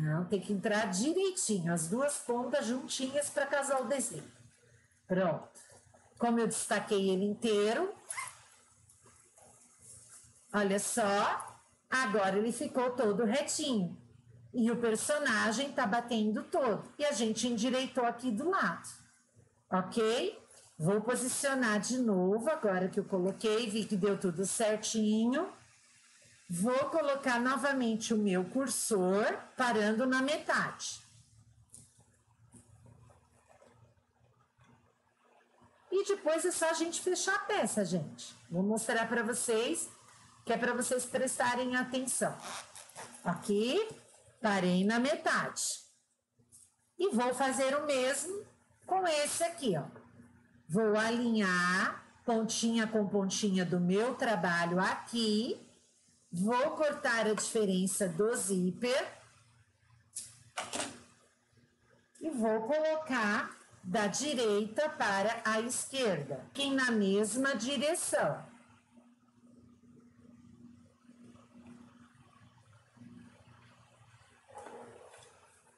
Não, tem que entrar direitinho, as duas pontas juntinhas para casar o desenho. Pronto. Como eu destaquei ele inteiro, olha só, agora ele ficou todo retinho. E o personagem tá batendo todo. E a gente endireitou aqui do lado. Ok? Vou posicionar de novo, agora que eu coloquei, vi que deu tudo certinho. Vou colocar novamente o meu cursor parando na metade. E depois é só a gente fechar a peça, gente. Vou mostrar para vocês, que é para vocês prestarem atenção. Aqui, parei na metade. E vou fazer o mesmo com esse aqui, ó. Vou alinhar pontinha com pontinha do meu trabalho aqui Vou cortar a diferença do zíper. E vou colocar da direita para a esquerda, quem é na mesma direção.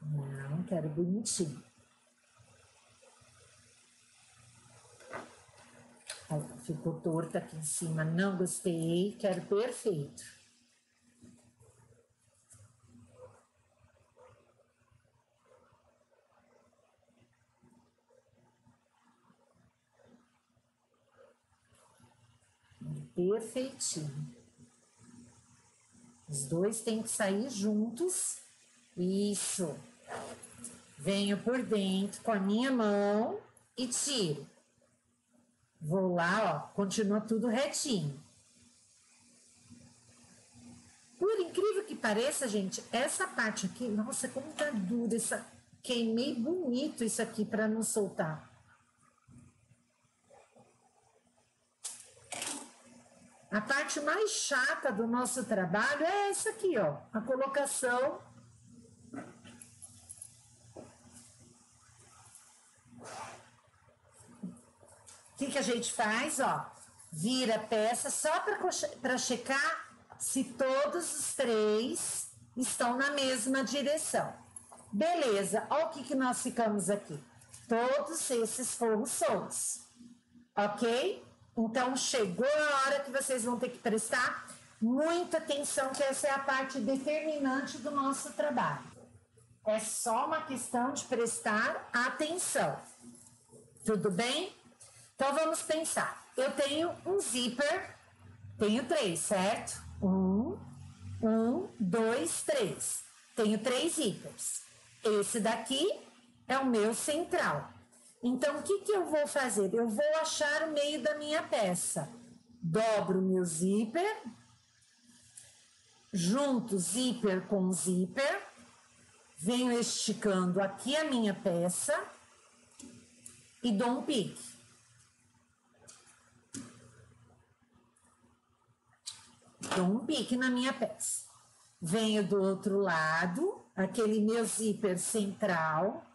Não, quero bonitinho. Ficou torta aqui em cima, não gostei, quero perfeito. Perfeitinho. Os dois têm que sair juntos. Isso. Venho por dentro com a minha mão e tiro. Vou lá, ó, continua tudo retinho. Por incrível que pareça, gente, essa parte aqui, nossa, como tá dura essa. Queimei bonito isso aqui para não soltar. A parte mais chata do nosso trabalho é essa aqui, ó, a colocação. O que, que a gente faz, ó? Vira a peça só para checar se todos os três estão na mesma direção. Beleza, olha o que, que nós ficamos aqui. Todos esses foram soltos, ok? Então, chegou a hora que vocês vão ter que prestar muita atenção, que essa é a parte determinante do nosso trabalho. É só uma questão de prestar atenção. Tudo bem? Então, vamos pensar. Eu tenho um zíper, tenho três, certo? Um, um, dois, três. Tenho três zíperes. Esse daqui é o meu central. Então, o que, que eu vou fazer? Eu vou achar o meio da minha peça. Dobro meu zíper, junto zíper com zíper, venho esticando aqui a minha peça e dou um pique. Dou um pique na minha peça. Venho do outro lado, aquele meu zíper central,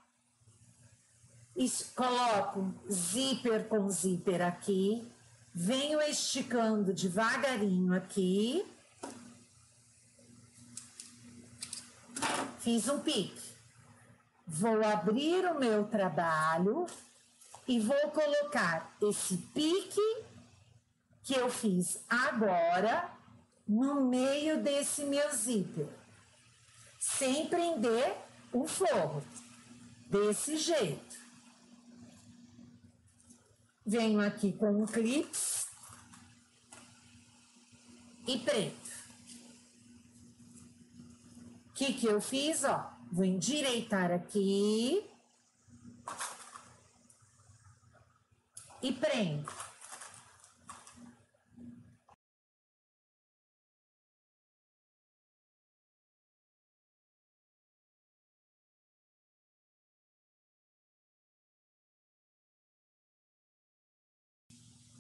coloco zíper com zíper aqui, venho esticando devagarinho aqui, fiz um pique. Vou abrir o meu trabalho e vou colocar esse pique que eu fiz agora no meio desse meu zíper, sem prender o forro, desse jeito. Venho aqui com um clips e preto. O que que eu fiz, ó? Vou endireitar aqui e prendo.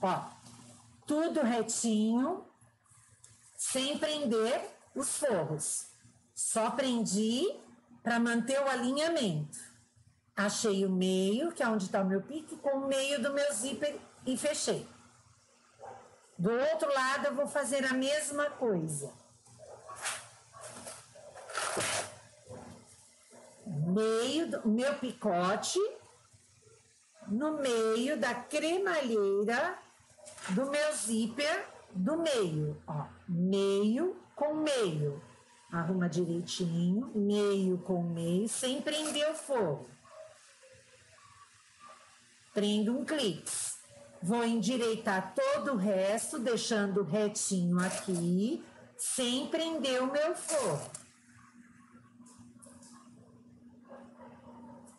Ó, tudo retinho, sem prender os forros. Só prendi para manter o alinhamento. Achei o meio, que é onde está o meu pique, com o meio do meu zíper e fechei. Do outro lado eu vou fazer a mesma coisa. Meio do meu picote no meio da cremalheira do meu zíper do meio, ó, meio com meio. Arruma direitinho, meio com meio, sem prender o fogo. Prendo um clips. Vou endireitar todo o resto, deixando retinho aqui, sem prender o meu fogo.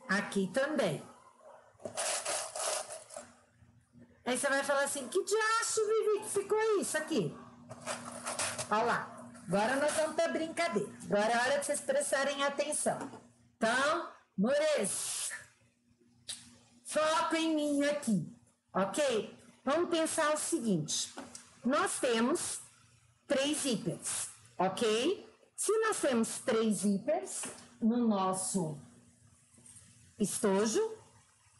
Aqui também. Aí você vai falar assim: que diacho, Vivi, que ficou isso aqui? Olha lá. Agora nós vamos ter brincadeira. Agora é hora de vocês prestarem atenção. Então, Mores, foco em mim aqui, ok? Vamos pensar o seguinte: nós temos três zíperes, ok? Se nós temos três zíperes no nosso estojo,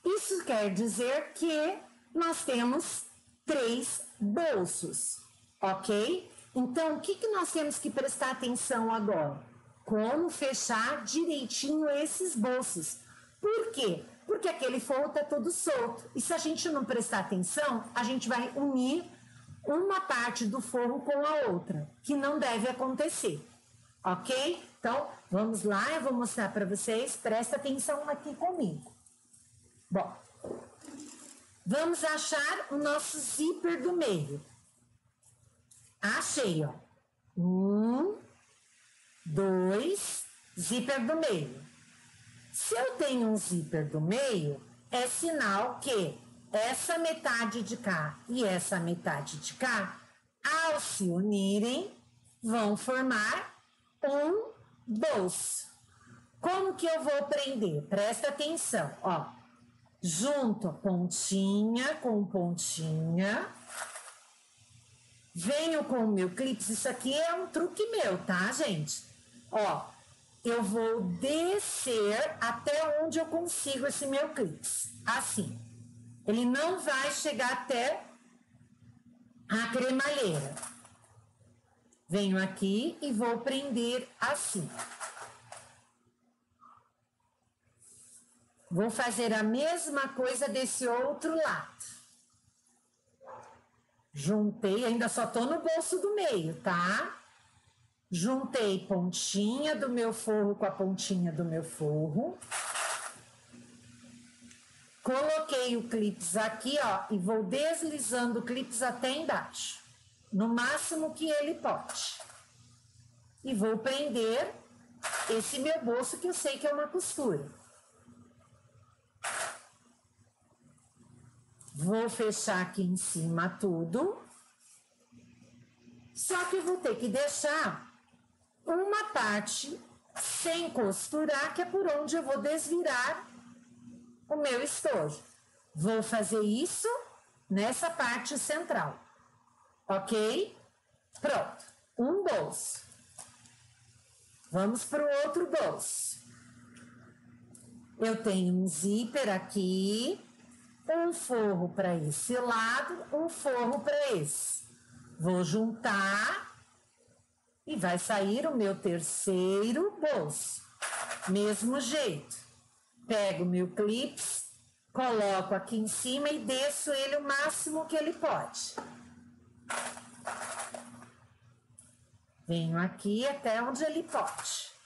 isso quer dizer que nós temos três bolsos, ok? Então, o que, que nós temos que prestar atenção agora? como fechar direitinho esses bolsos. Por quê? Porque aquele forro tá todo solto. E se a gente não prestar atenção, a gente vai unir uma parte do forro com a outra, que não deve acontecer. Ok? Então, vamos lá, eu vou mostrar para vocês. Presta atenção aqui comigo. Bom, vamos achar o nosso zíper do meio. Achei, ó. Um, dois, zíper do meio. Se eu tenho um zíper do meio, é sinal que essa metade de cá e essa metade de cá, ao se unirem, vão formar um bolso. Como que eu vou prender? Presta atenção, ó. Junto pontinha com pontinha. Venho com o meu clipe. Isso aqui é um truque meu, tá, gente? Ó, eu vou descer até onde eu consigo esse meu clips. Assim. Ele não vai chegar até a cremalheira. Venho aqui e vou prender assim. Vou fazer a mesma coisa desse outro lado. Juntei, ainda só tô no bolso do meio, tá? Juntei pontinha do meu forro com a pontinha do meu forro. Coloquei o clips aqui, ó, e vou deslizando o clips até embaixo. No máximo que ele pode. E vou prender esse meu bolso que eu sei que é uma costura. Vou fechar aqui em cima tudo. Só que vou ter que deixar uma parte sem costurar, que é por onde eu vou desvirar o meu estojo. Vou fazer isso nessa parte central, ok? Pronto, um bolso. Vamos para o outro bolso. Eu tenho um zíper aqui, um forro para esse lado, um forro para esse. Vou juntar e vai sair o meu terceiro bolso. Mesmo jeito. Pego meu clips, coloco aqui em cima e desço ele o máximo que ele pode. Venho aqui até onde ele pode.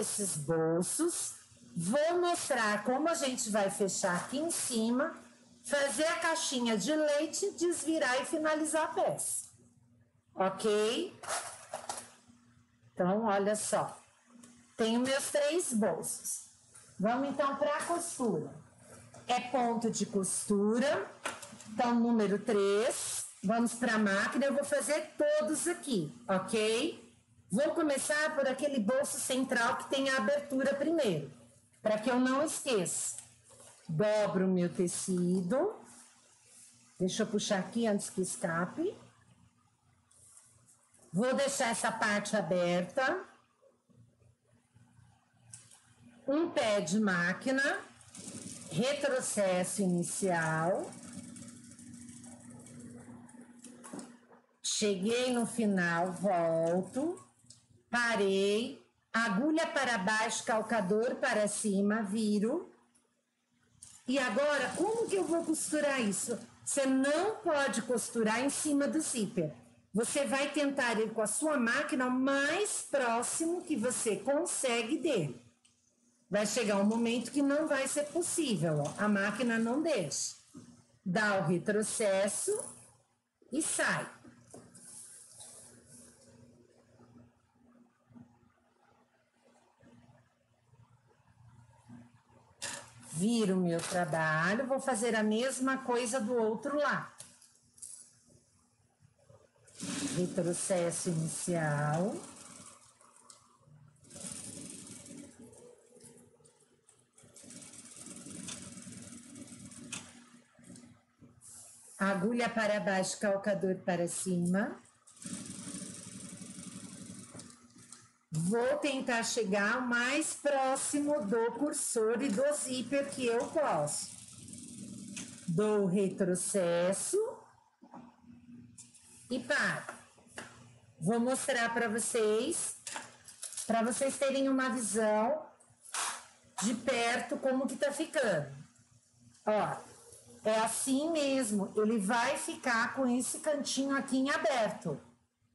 Esses bolsos, vou mostrar como a gente vai fechar aqui em cima, fazer a caixinha de leite, desvirar e finalizar a peça. Ok? Então, olha só. Tenho meus três bolsos. Vamos então para a costura. É ponto de costura. Então, número 3. Vamos para a máquina. Eu vou fazer todos aqui, ok? Vou começar por aquele bolso central que tem a abertura primeiro, para que eu não esqueça. Dobro o meu tecido. Deixa eu puxar aqui antes que escape. Vou deixar essa parte aberta. Um pé de máquina. Retrocesso inicial. Cheguei no final, volto parei, agulha para baixo, calcador para cima, viro. E agora, como que eu vou costurar isso? Você não pode costurar em cima do zíper. Você vai tentar ir com a sua máquina o mais próximo que você consegue dele. Vai chegar um momento que não vai ser possível, ó. a máquina não deixa. Dá o retrocesso e sai. vir o meu trabalho, vou fazer a mesma coisa do outro lado. Retrocesso inicial. Agulha para baixo, calcador para cima. Vou tentar chegar o mais próximo do cursor e do zíper que eu posso. Dou retrocesso e paro. Vou mostrar para vocês, para vocês terem uma visão de perto como que tá ficando. Ó, é assim mesmo, ele vai ficar com esse cantinho aqui em aberto,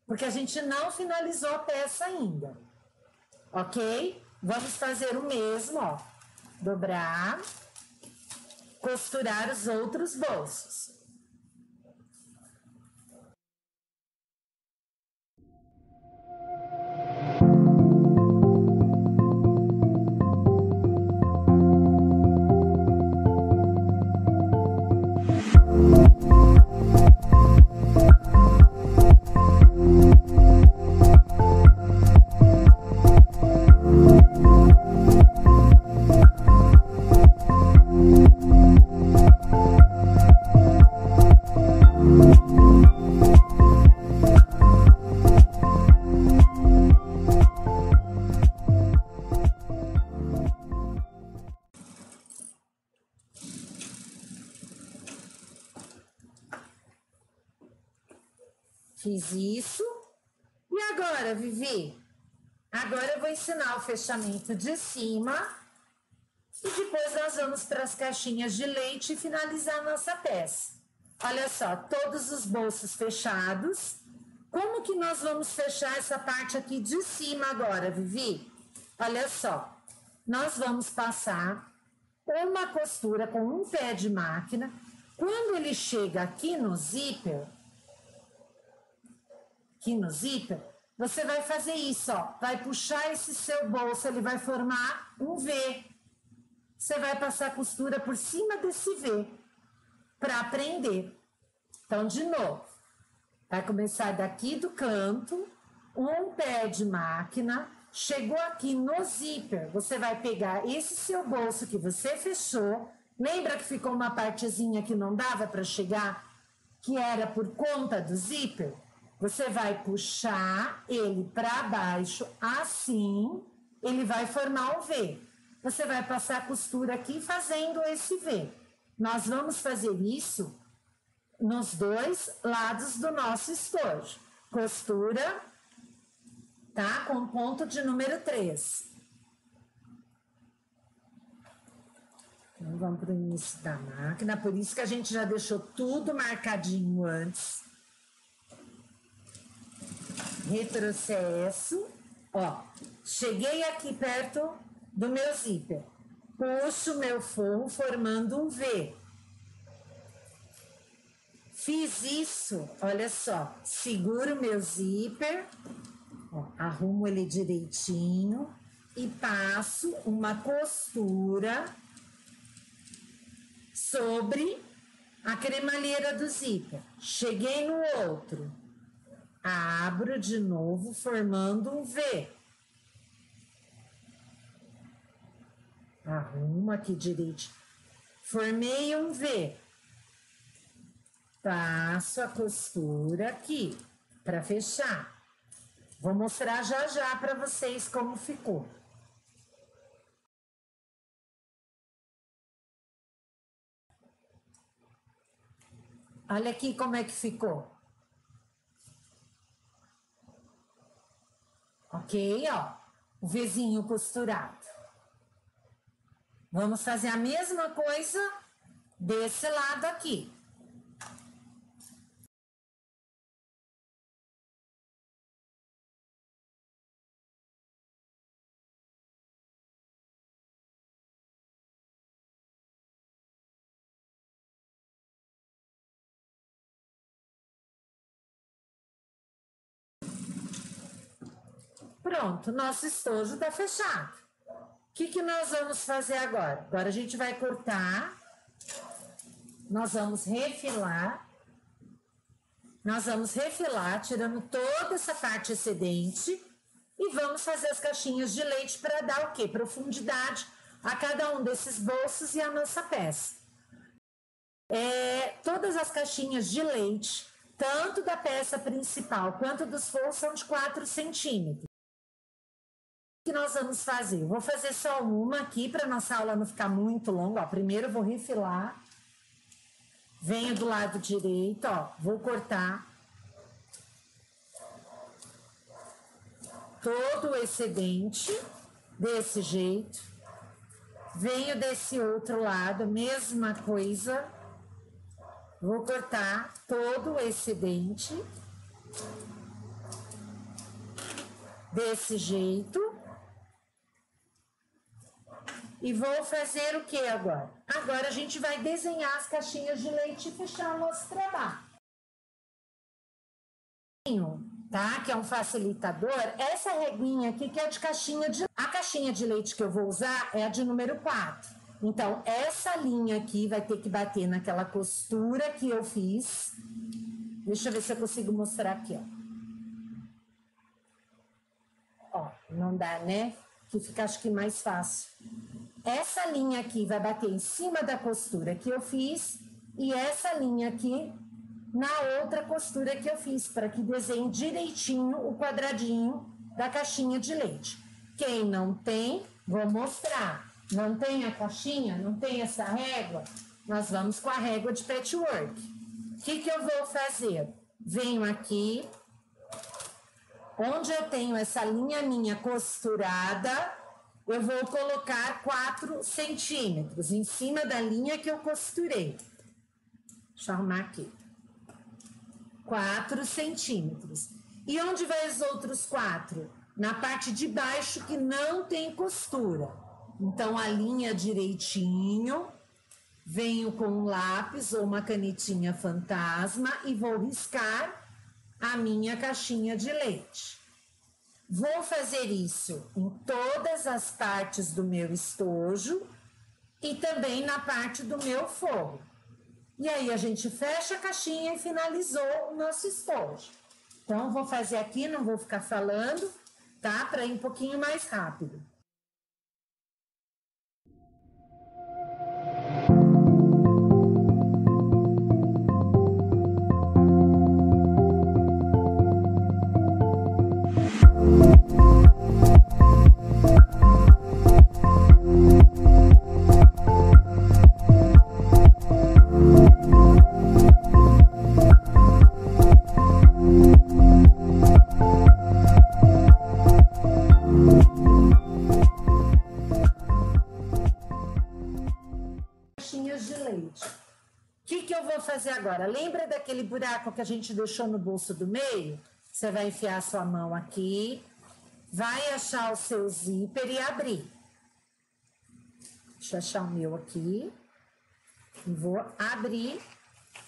porque a gente não finalizou a peça ainda ok? Vamos fazer o mesmo, ó. Dobrar, costurar os outros bolsos. Fiz isso. E agora, Vivi? Agora eu vou ensinar o fechamento de cima. E depois nós vamos para as caixinhas de leite e finalizar nossa peça. Olha só, todos os bolsos fechados. Como que nós vamos fechar essa parte aqui de cima agora, Vivi? Olha só, nós vamos passar uma costura com um pé de máquina. Quando ele chega aqui no zíper, aqui no zíper, você vai fazer isso, ó. Vai puxar esse seu bolso, ele vai formar um V. Você vai passar a costura por cima desse V para prender. Então, de novo, vai começar daqui do canto, um pé de máquina, chegou aqui no zíper, você vai pegar esse seu bolso que você fechou. Lembra que ficou uma partezinha que não dava para chegar, que era por conta do zíper? Você vai puxar ele para baixo assim, ele vai formar o V. Você vai passar a costura aqui fazendo esse V. Nós vamos fazer isso nos dois lados do nosso estojo. Costura, tá? Com ponto de número 3. Então, vamos para o início da máquina, por isso que a gente já deixou tudo marcadinho antes retrocesso, ó, cheguei aqui perto do meu zíper, puxo meu forro formando um V. Fiz isso, olha só, seguro meu zíper, ó, arrumo ele direitinho e passo uma costura sobre a cremalheira do zíper. Cheguei no outro, abro de novo, formando um V. Arrumo aqui direito. Formei um V. Passo a costura aqui para fechar. Vou mostrar já já para vocês como ficou. Olha aqui como é que ficou. Ok? Ó, o vizinho costurado. Vamos fazer a mesma coisa desse lado aqui. Pronto, nosso estojo está fechado. O que, que nós vamos fazer agora? Agora a gente vai cortar, nós vamos refilar, nós vamos refilar, tirando toda essa parte excedente e vamos fazer as caixinhas de leite para dar o quê? Profundidade a cada um desses bolsos e a nossa peça. É, todas as caixinhas de leite, tanto da peça principal quanto dos forros, são de 4 centímetros. Que nós vamos fazer? Vou fazer só uma aqui para nossa aula não ficar muito longa. Ó, primeiro vou refilar. Venho do lado direito, ó, vou cortar todo o excedente desse jeito. Venho desse outro lado, mesma coisa. Vou cortar todo o excedente. Desse jeito. E vou fazer o que agora? Agora a gente vai desenhar as caixinhas de leite e fechar o nosso trabalho. Tá? Que é um facilitador. Essa reguinha aqui que é de caixinha de... A caixinha de leite que eu vou usar é a de número 4. Então, essa linha aqui vai ter que bater naquela costura que eu fiz. Deixa eu ver se eu consigo mostrar aqui, ó. Ó, não dá, né? Que fica, acho que, mais fácil. Essa linha aqui vai bater em cima da costura que eu fiz e essa linha aqui na outra costura que eu fiz, para que desenhe direitinho o quadradinho da caixinha de leite. Quem não tem, vou mostrar. Não tem a caixinha? Não tem essa régua? Nós vamos com a régua de patchwork. O que, que eu vou fazer? Venho aqui, onde eu tenho essa linha minha costurada, eu vou colocar 4 centímetros em cima da linha que eu costurei. Deixa eu arrumar aqui. 4 centímetros. E onde vai os outros quatro? Na parte de baixo que não tem costura. Então, alinha direitinho, venho com um lápis ou uma canetinha fantasma e vou riscar a minha caixinha de leite. Vou fazer isso em todas as partes do meu estojo e também na parte do meu forro. E aí a gente fecha a caixinha e finalizou o nosso estojo. Então, vou fazer aqui, não vou ficar falando, tá? Para ir um pouquinho mais rápido. Agora, lembra daquele buraco que a gente deixou no bolso do meio? Você vai enfiar sua mão aqui, vai achar o seu zíper e abrir. Deixa eu achar o meu aqui. E vou abrir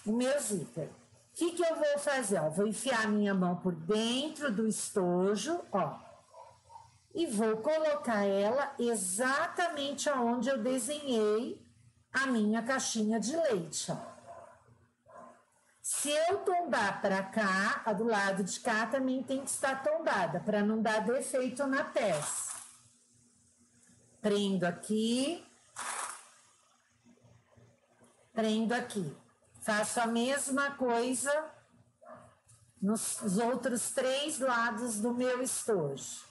o meu zíper. O que, que eu vou fazer? Ó, vou enfiar a minha mão por dentro do estojo, ó. E vou colocar ela exatamente aonde eu desenhei a minha caixinha de leite, ó. Se eu tombar para cá, a do lado de cá também tem que estar tombada, para não dar defeito na peça. Prendo aqui. Prendo aqui. Faço a mesma coisa nos outros três lados do meu estojo.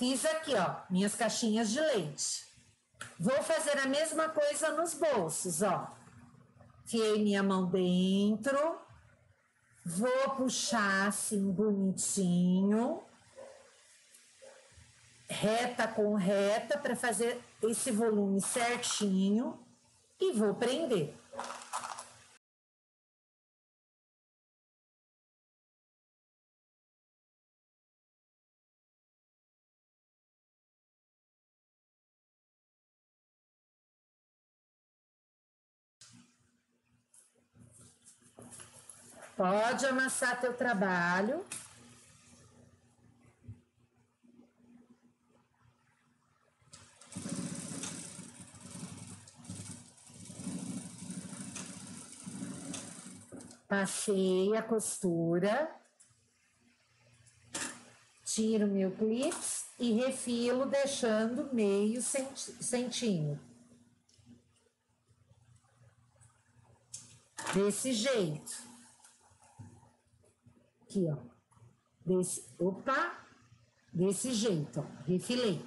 Fiz aqui, ó, minhas caixinhas de leite. Vou fazer a mesma coisa nos bolsos, ó. Fiei minha mão dentro. Vou puxar assim bonitinho. Reta com reta para fazer esse volume certinho e vou prender. Pode amassar teu trabalho. Passei a costura, tiro meu clips e refilo deixando meio centímetro. Desse jeito. Aqui, ó. Desse, opa, desse jeito, ó. Refilei.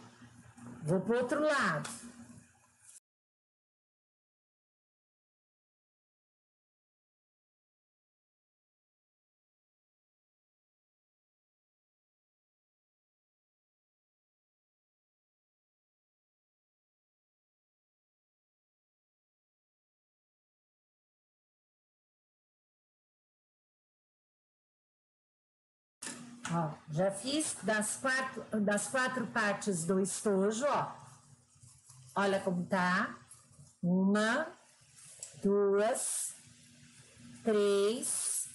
Vou pro outro lado. Ó, já fiz das quatro, das quatro partes do estojo, ó. Olha como tá. Uma, duas, três,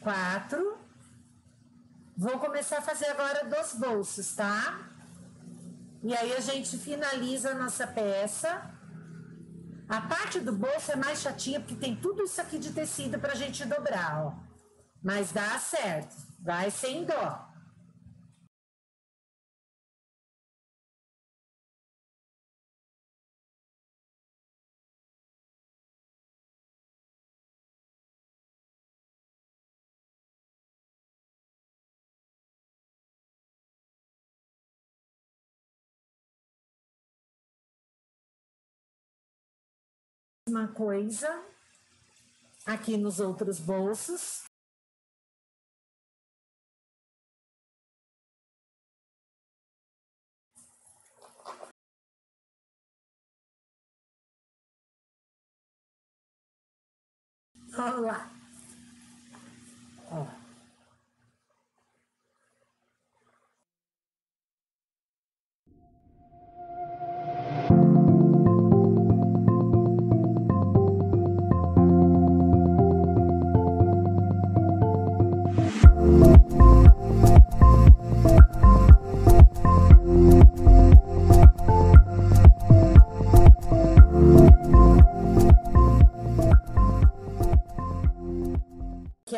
quatro. Vou começar a fazer agora dos bolsos, tá? E aí a gente finaliza a nossa peça. A parte do bolso é mais chatinha porque tem tudo isso aqui de tecido pra gente dobrar, ó. Mas dá certo. Vai sem dó. Uma coisa aqui nos outros bolsos. 好了。哦。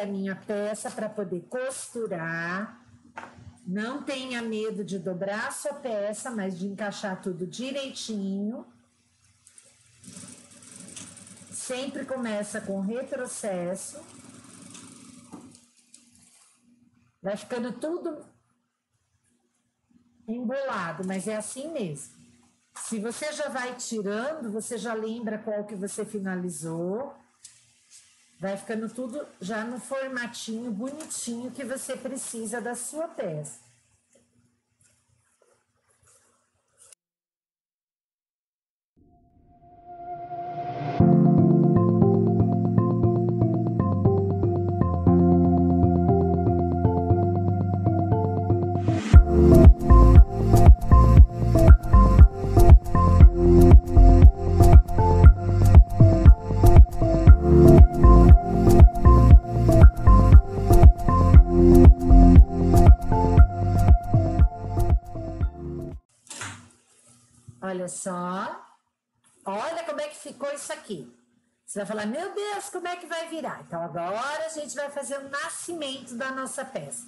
Vamos lá. Ó. peça para poder costurar. Não tenha medo de dobrar a sua peça, mas de encaixar tudo direitinho. Sempre começa com retrocesso. Vai ficando tudo embolado, mas é assim mesmo. Se você já vai tirando, você já lembra qual que você finalizou Vai ficando tudo já no formatinho bonitinho que você precisa da sua peça. Olha só. Olha como é que ficou isso aqui. Você vai falar, meu Deus, como é que vai virar? Então, agora a gente vai fazer o nascimento da nossa peça.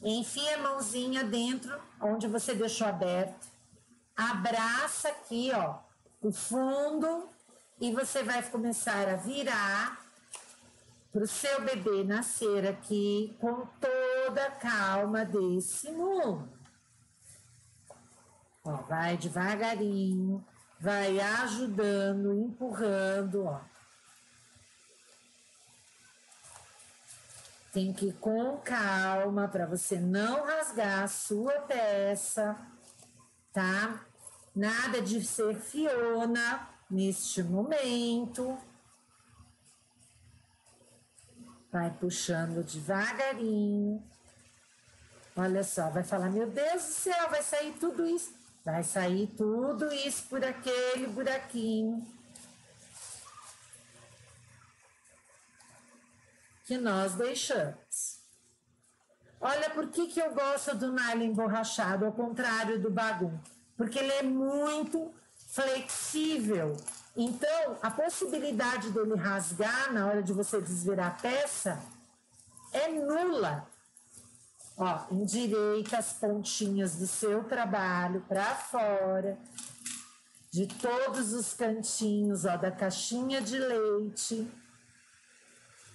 Enfia a mãozinha dentro, onde você deixou aberto. Abraça aqui, ó, o fundo. E você vai começar a virar para o seu bebê nascer aqui com toda a calma desse mundo. Ó, vai devagarinho, vai ajudando, empurrando, ó. Tem que ir com calma para você não rasgar a sua peça, tá? Nada de ser Fiona neste momento. Vai puxando devagarinho. Olha só, vai falar: Meu Deus do céu, vai sair tudo isso. Vai sair tudo isso por aquele buraquinho que nós deixamos. Olha por que, que eu gosto do nylon emborrachado, ao contrário do bagum. Porque ele é muito flexível. Então, a possibilidade dele rasgar na hora de você desvirar a peça é nula. Ó, endireita as pontinhas do seu trabalho para fora, de todos os cantinhos, ó, da caixinha de leite.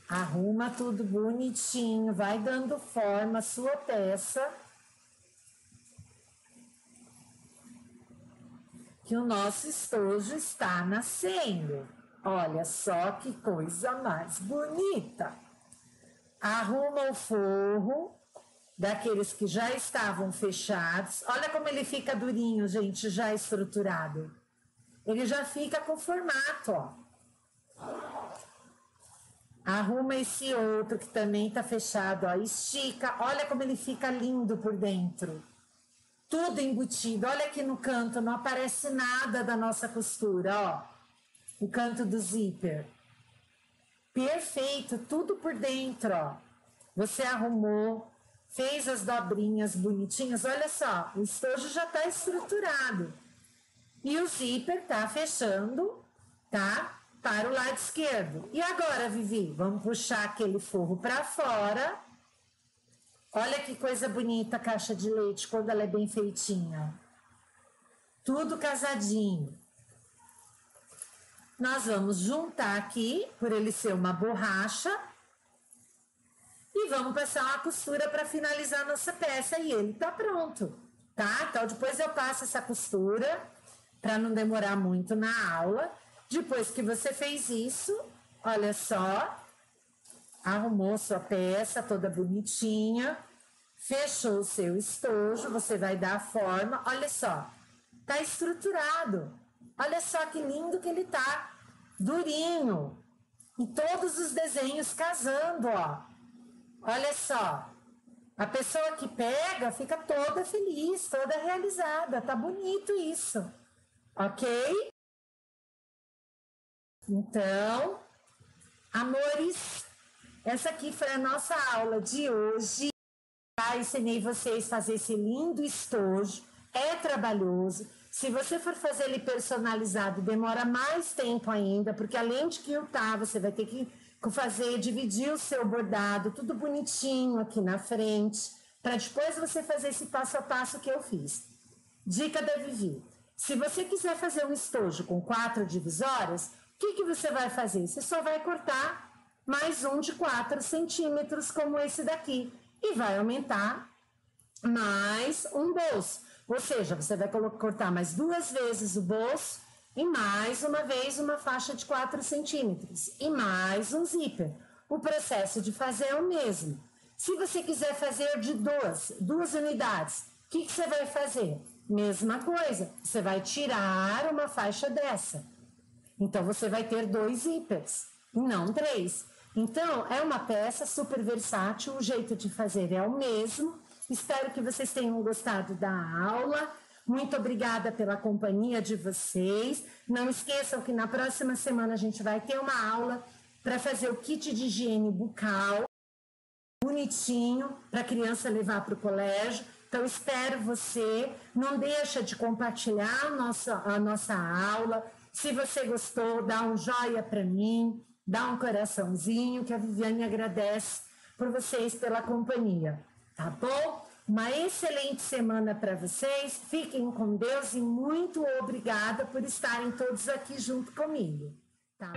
Arruma tudo bonitinho, vai dando forma à sua peça. Que o nosso estojo está nascendo. Olha só que coisa mais bonita. Arruma o forro daqueles que já estavam fechados. Olha como ele fica durinho, gente, já estruturado. Ele já fica com formato, ó. Arruma esse outro que também tá fechado, ó. Estica, olha como ele fica lindo por dentro. Tudo embutido. Olha aqui no canto, não aparece nada da nossa costura, ó. O canto do zíper. Perfeito, tudo por dentro, ó. Você arrumou, fez as dobrinhas bonitinhas. Olha só, o estojo já está estruturado. E o zíper tá fechando, tá? para o lado esquerdo. E agora, Vivi, vamos puxar aquele forro para fora. Olha que coisa bonita a caixa de leite quando ela é bem feitinha. Tudo casadinho. Nós vamos juntar aqui, por ele ser uma borracha, e vamos passar uma costura para finalizar nossa peça e ele tá pronto, tá? Então depois eu passo essa costura para não demorar muito na aula. Depois que você fez isso, olha só, arrumou sua peça toda bonitinha, fechou o seu estojo, você vai dar a forma, olha só, tá estruturado. Olha só que lindo que ele tá, durinho. E todos os desenhos casando, ó. Olha só. A pessoa que pega fica toda feliz, toda realizada. Tá bonito isso. OK? Então, amores, essa aqui foi a nossa aula de hoje. Já ensinei vocês a fazer esse lindo estojo. É trabalhoso. Se você for fazer ele personalizado, demora mais tempo ainda, porque além de quiltar, você vai ter que fazer, dividir o seu bordado, tudo bonitinho aqui na frente, para depois você fazer esse passo a passo que eu fiz. Dica da Vivi. Se você quiser fazer um estojo com quatro divisórias, que, que você vai fazer? Você só vai cortar mais um de 4 centímetros, como esse daqui, e vai aumentar mais um bolso. Ou seja, você vai cortar mais duas vezes o bolso e mais uma vez uma faixa de 4 centímetros e mais um zíper. O processo de fazer é o mesmo. Se você quiser fazer de duas, duas unidades, o que, que você vai fazer? Mesma coisa, você vai tirar uma faixa dessa então você vai ter dois zíperes, não três. Então é uma peça super versátil, o jeito de fazer é o mesmo. Espero que vocês tenham gostado da aula. Muito obrigada pela companhia de vocês. Não esqueçam que na próxima semana a gente vai ter uma aula para fazer o kit de higiene bucal bonitinho para a criança levar para o colégio. Então espero você. Não deixa de compartilhar a nossa, a nossa aula se você gostou, dá um joia para mim, dá um coraçãozinho, que a Viviane agradece por vocês pela companhia, tá bom? Uma excelente semana para vocês, fiquem com Deus e muito obrigada por estarem todos aqui junto comigo, tá?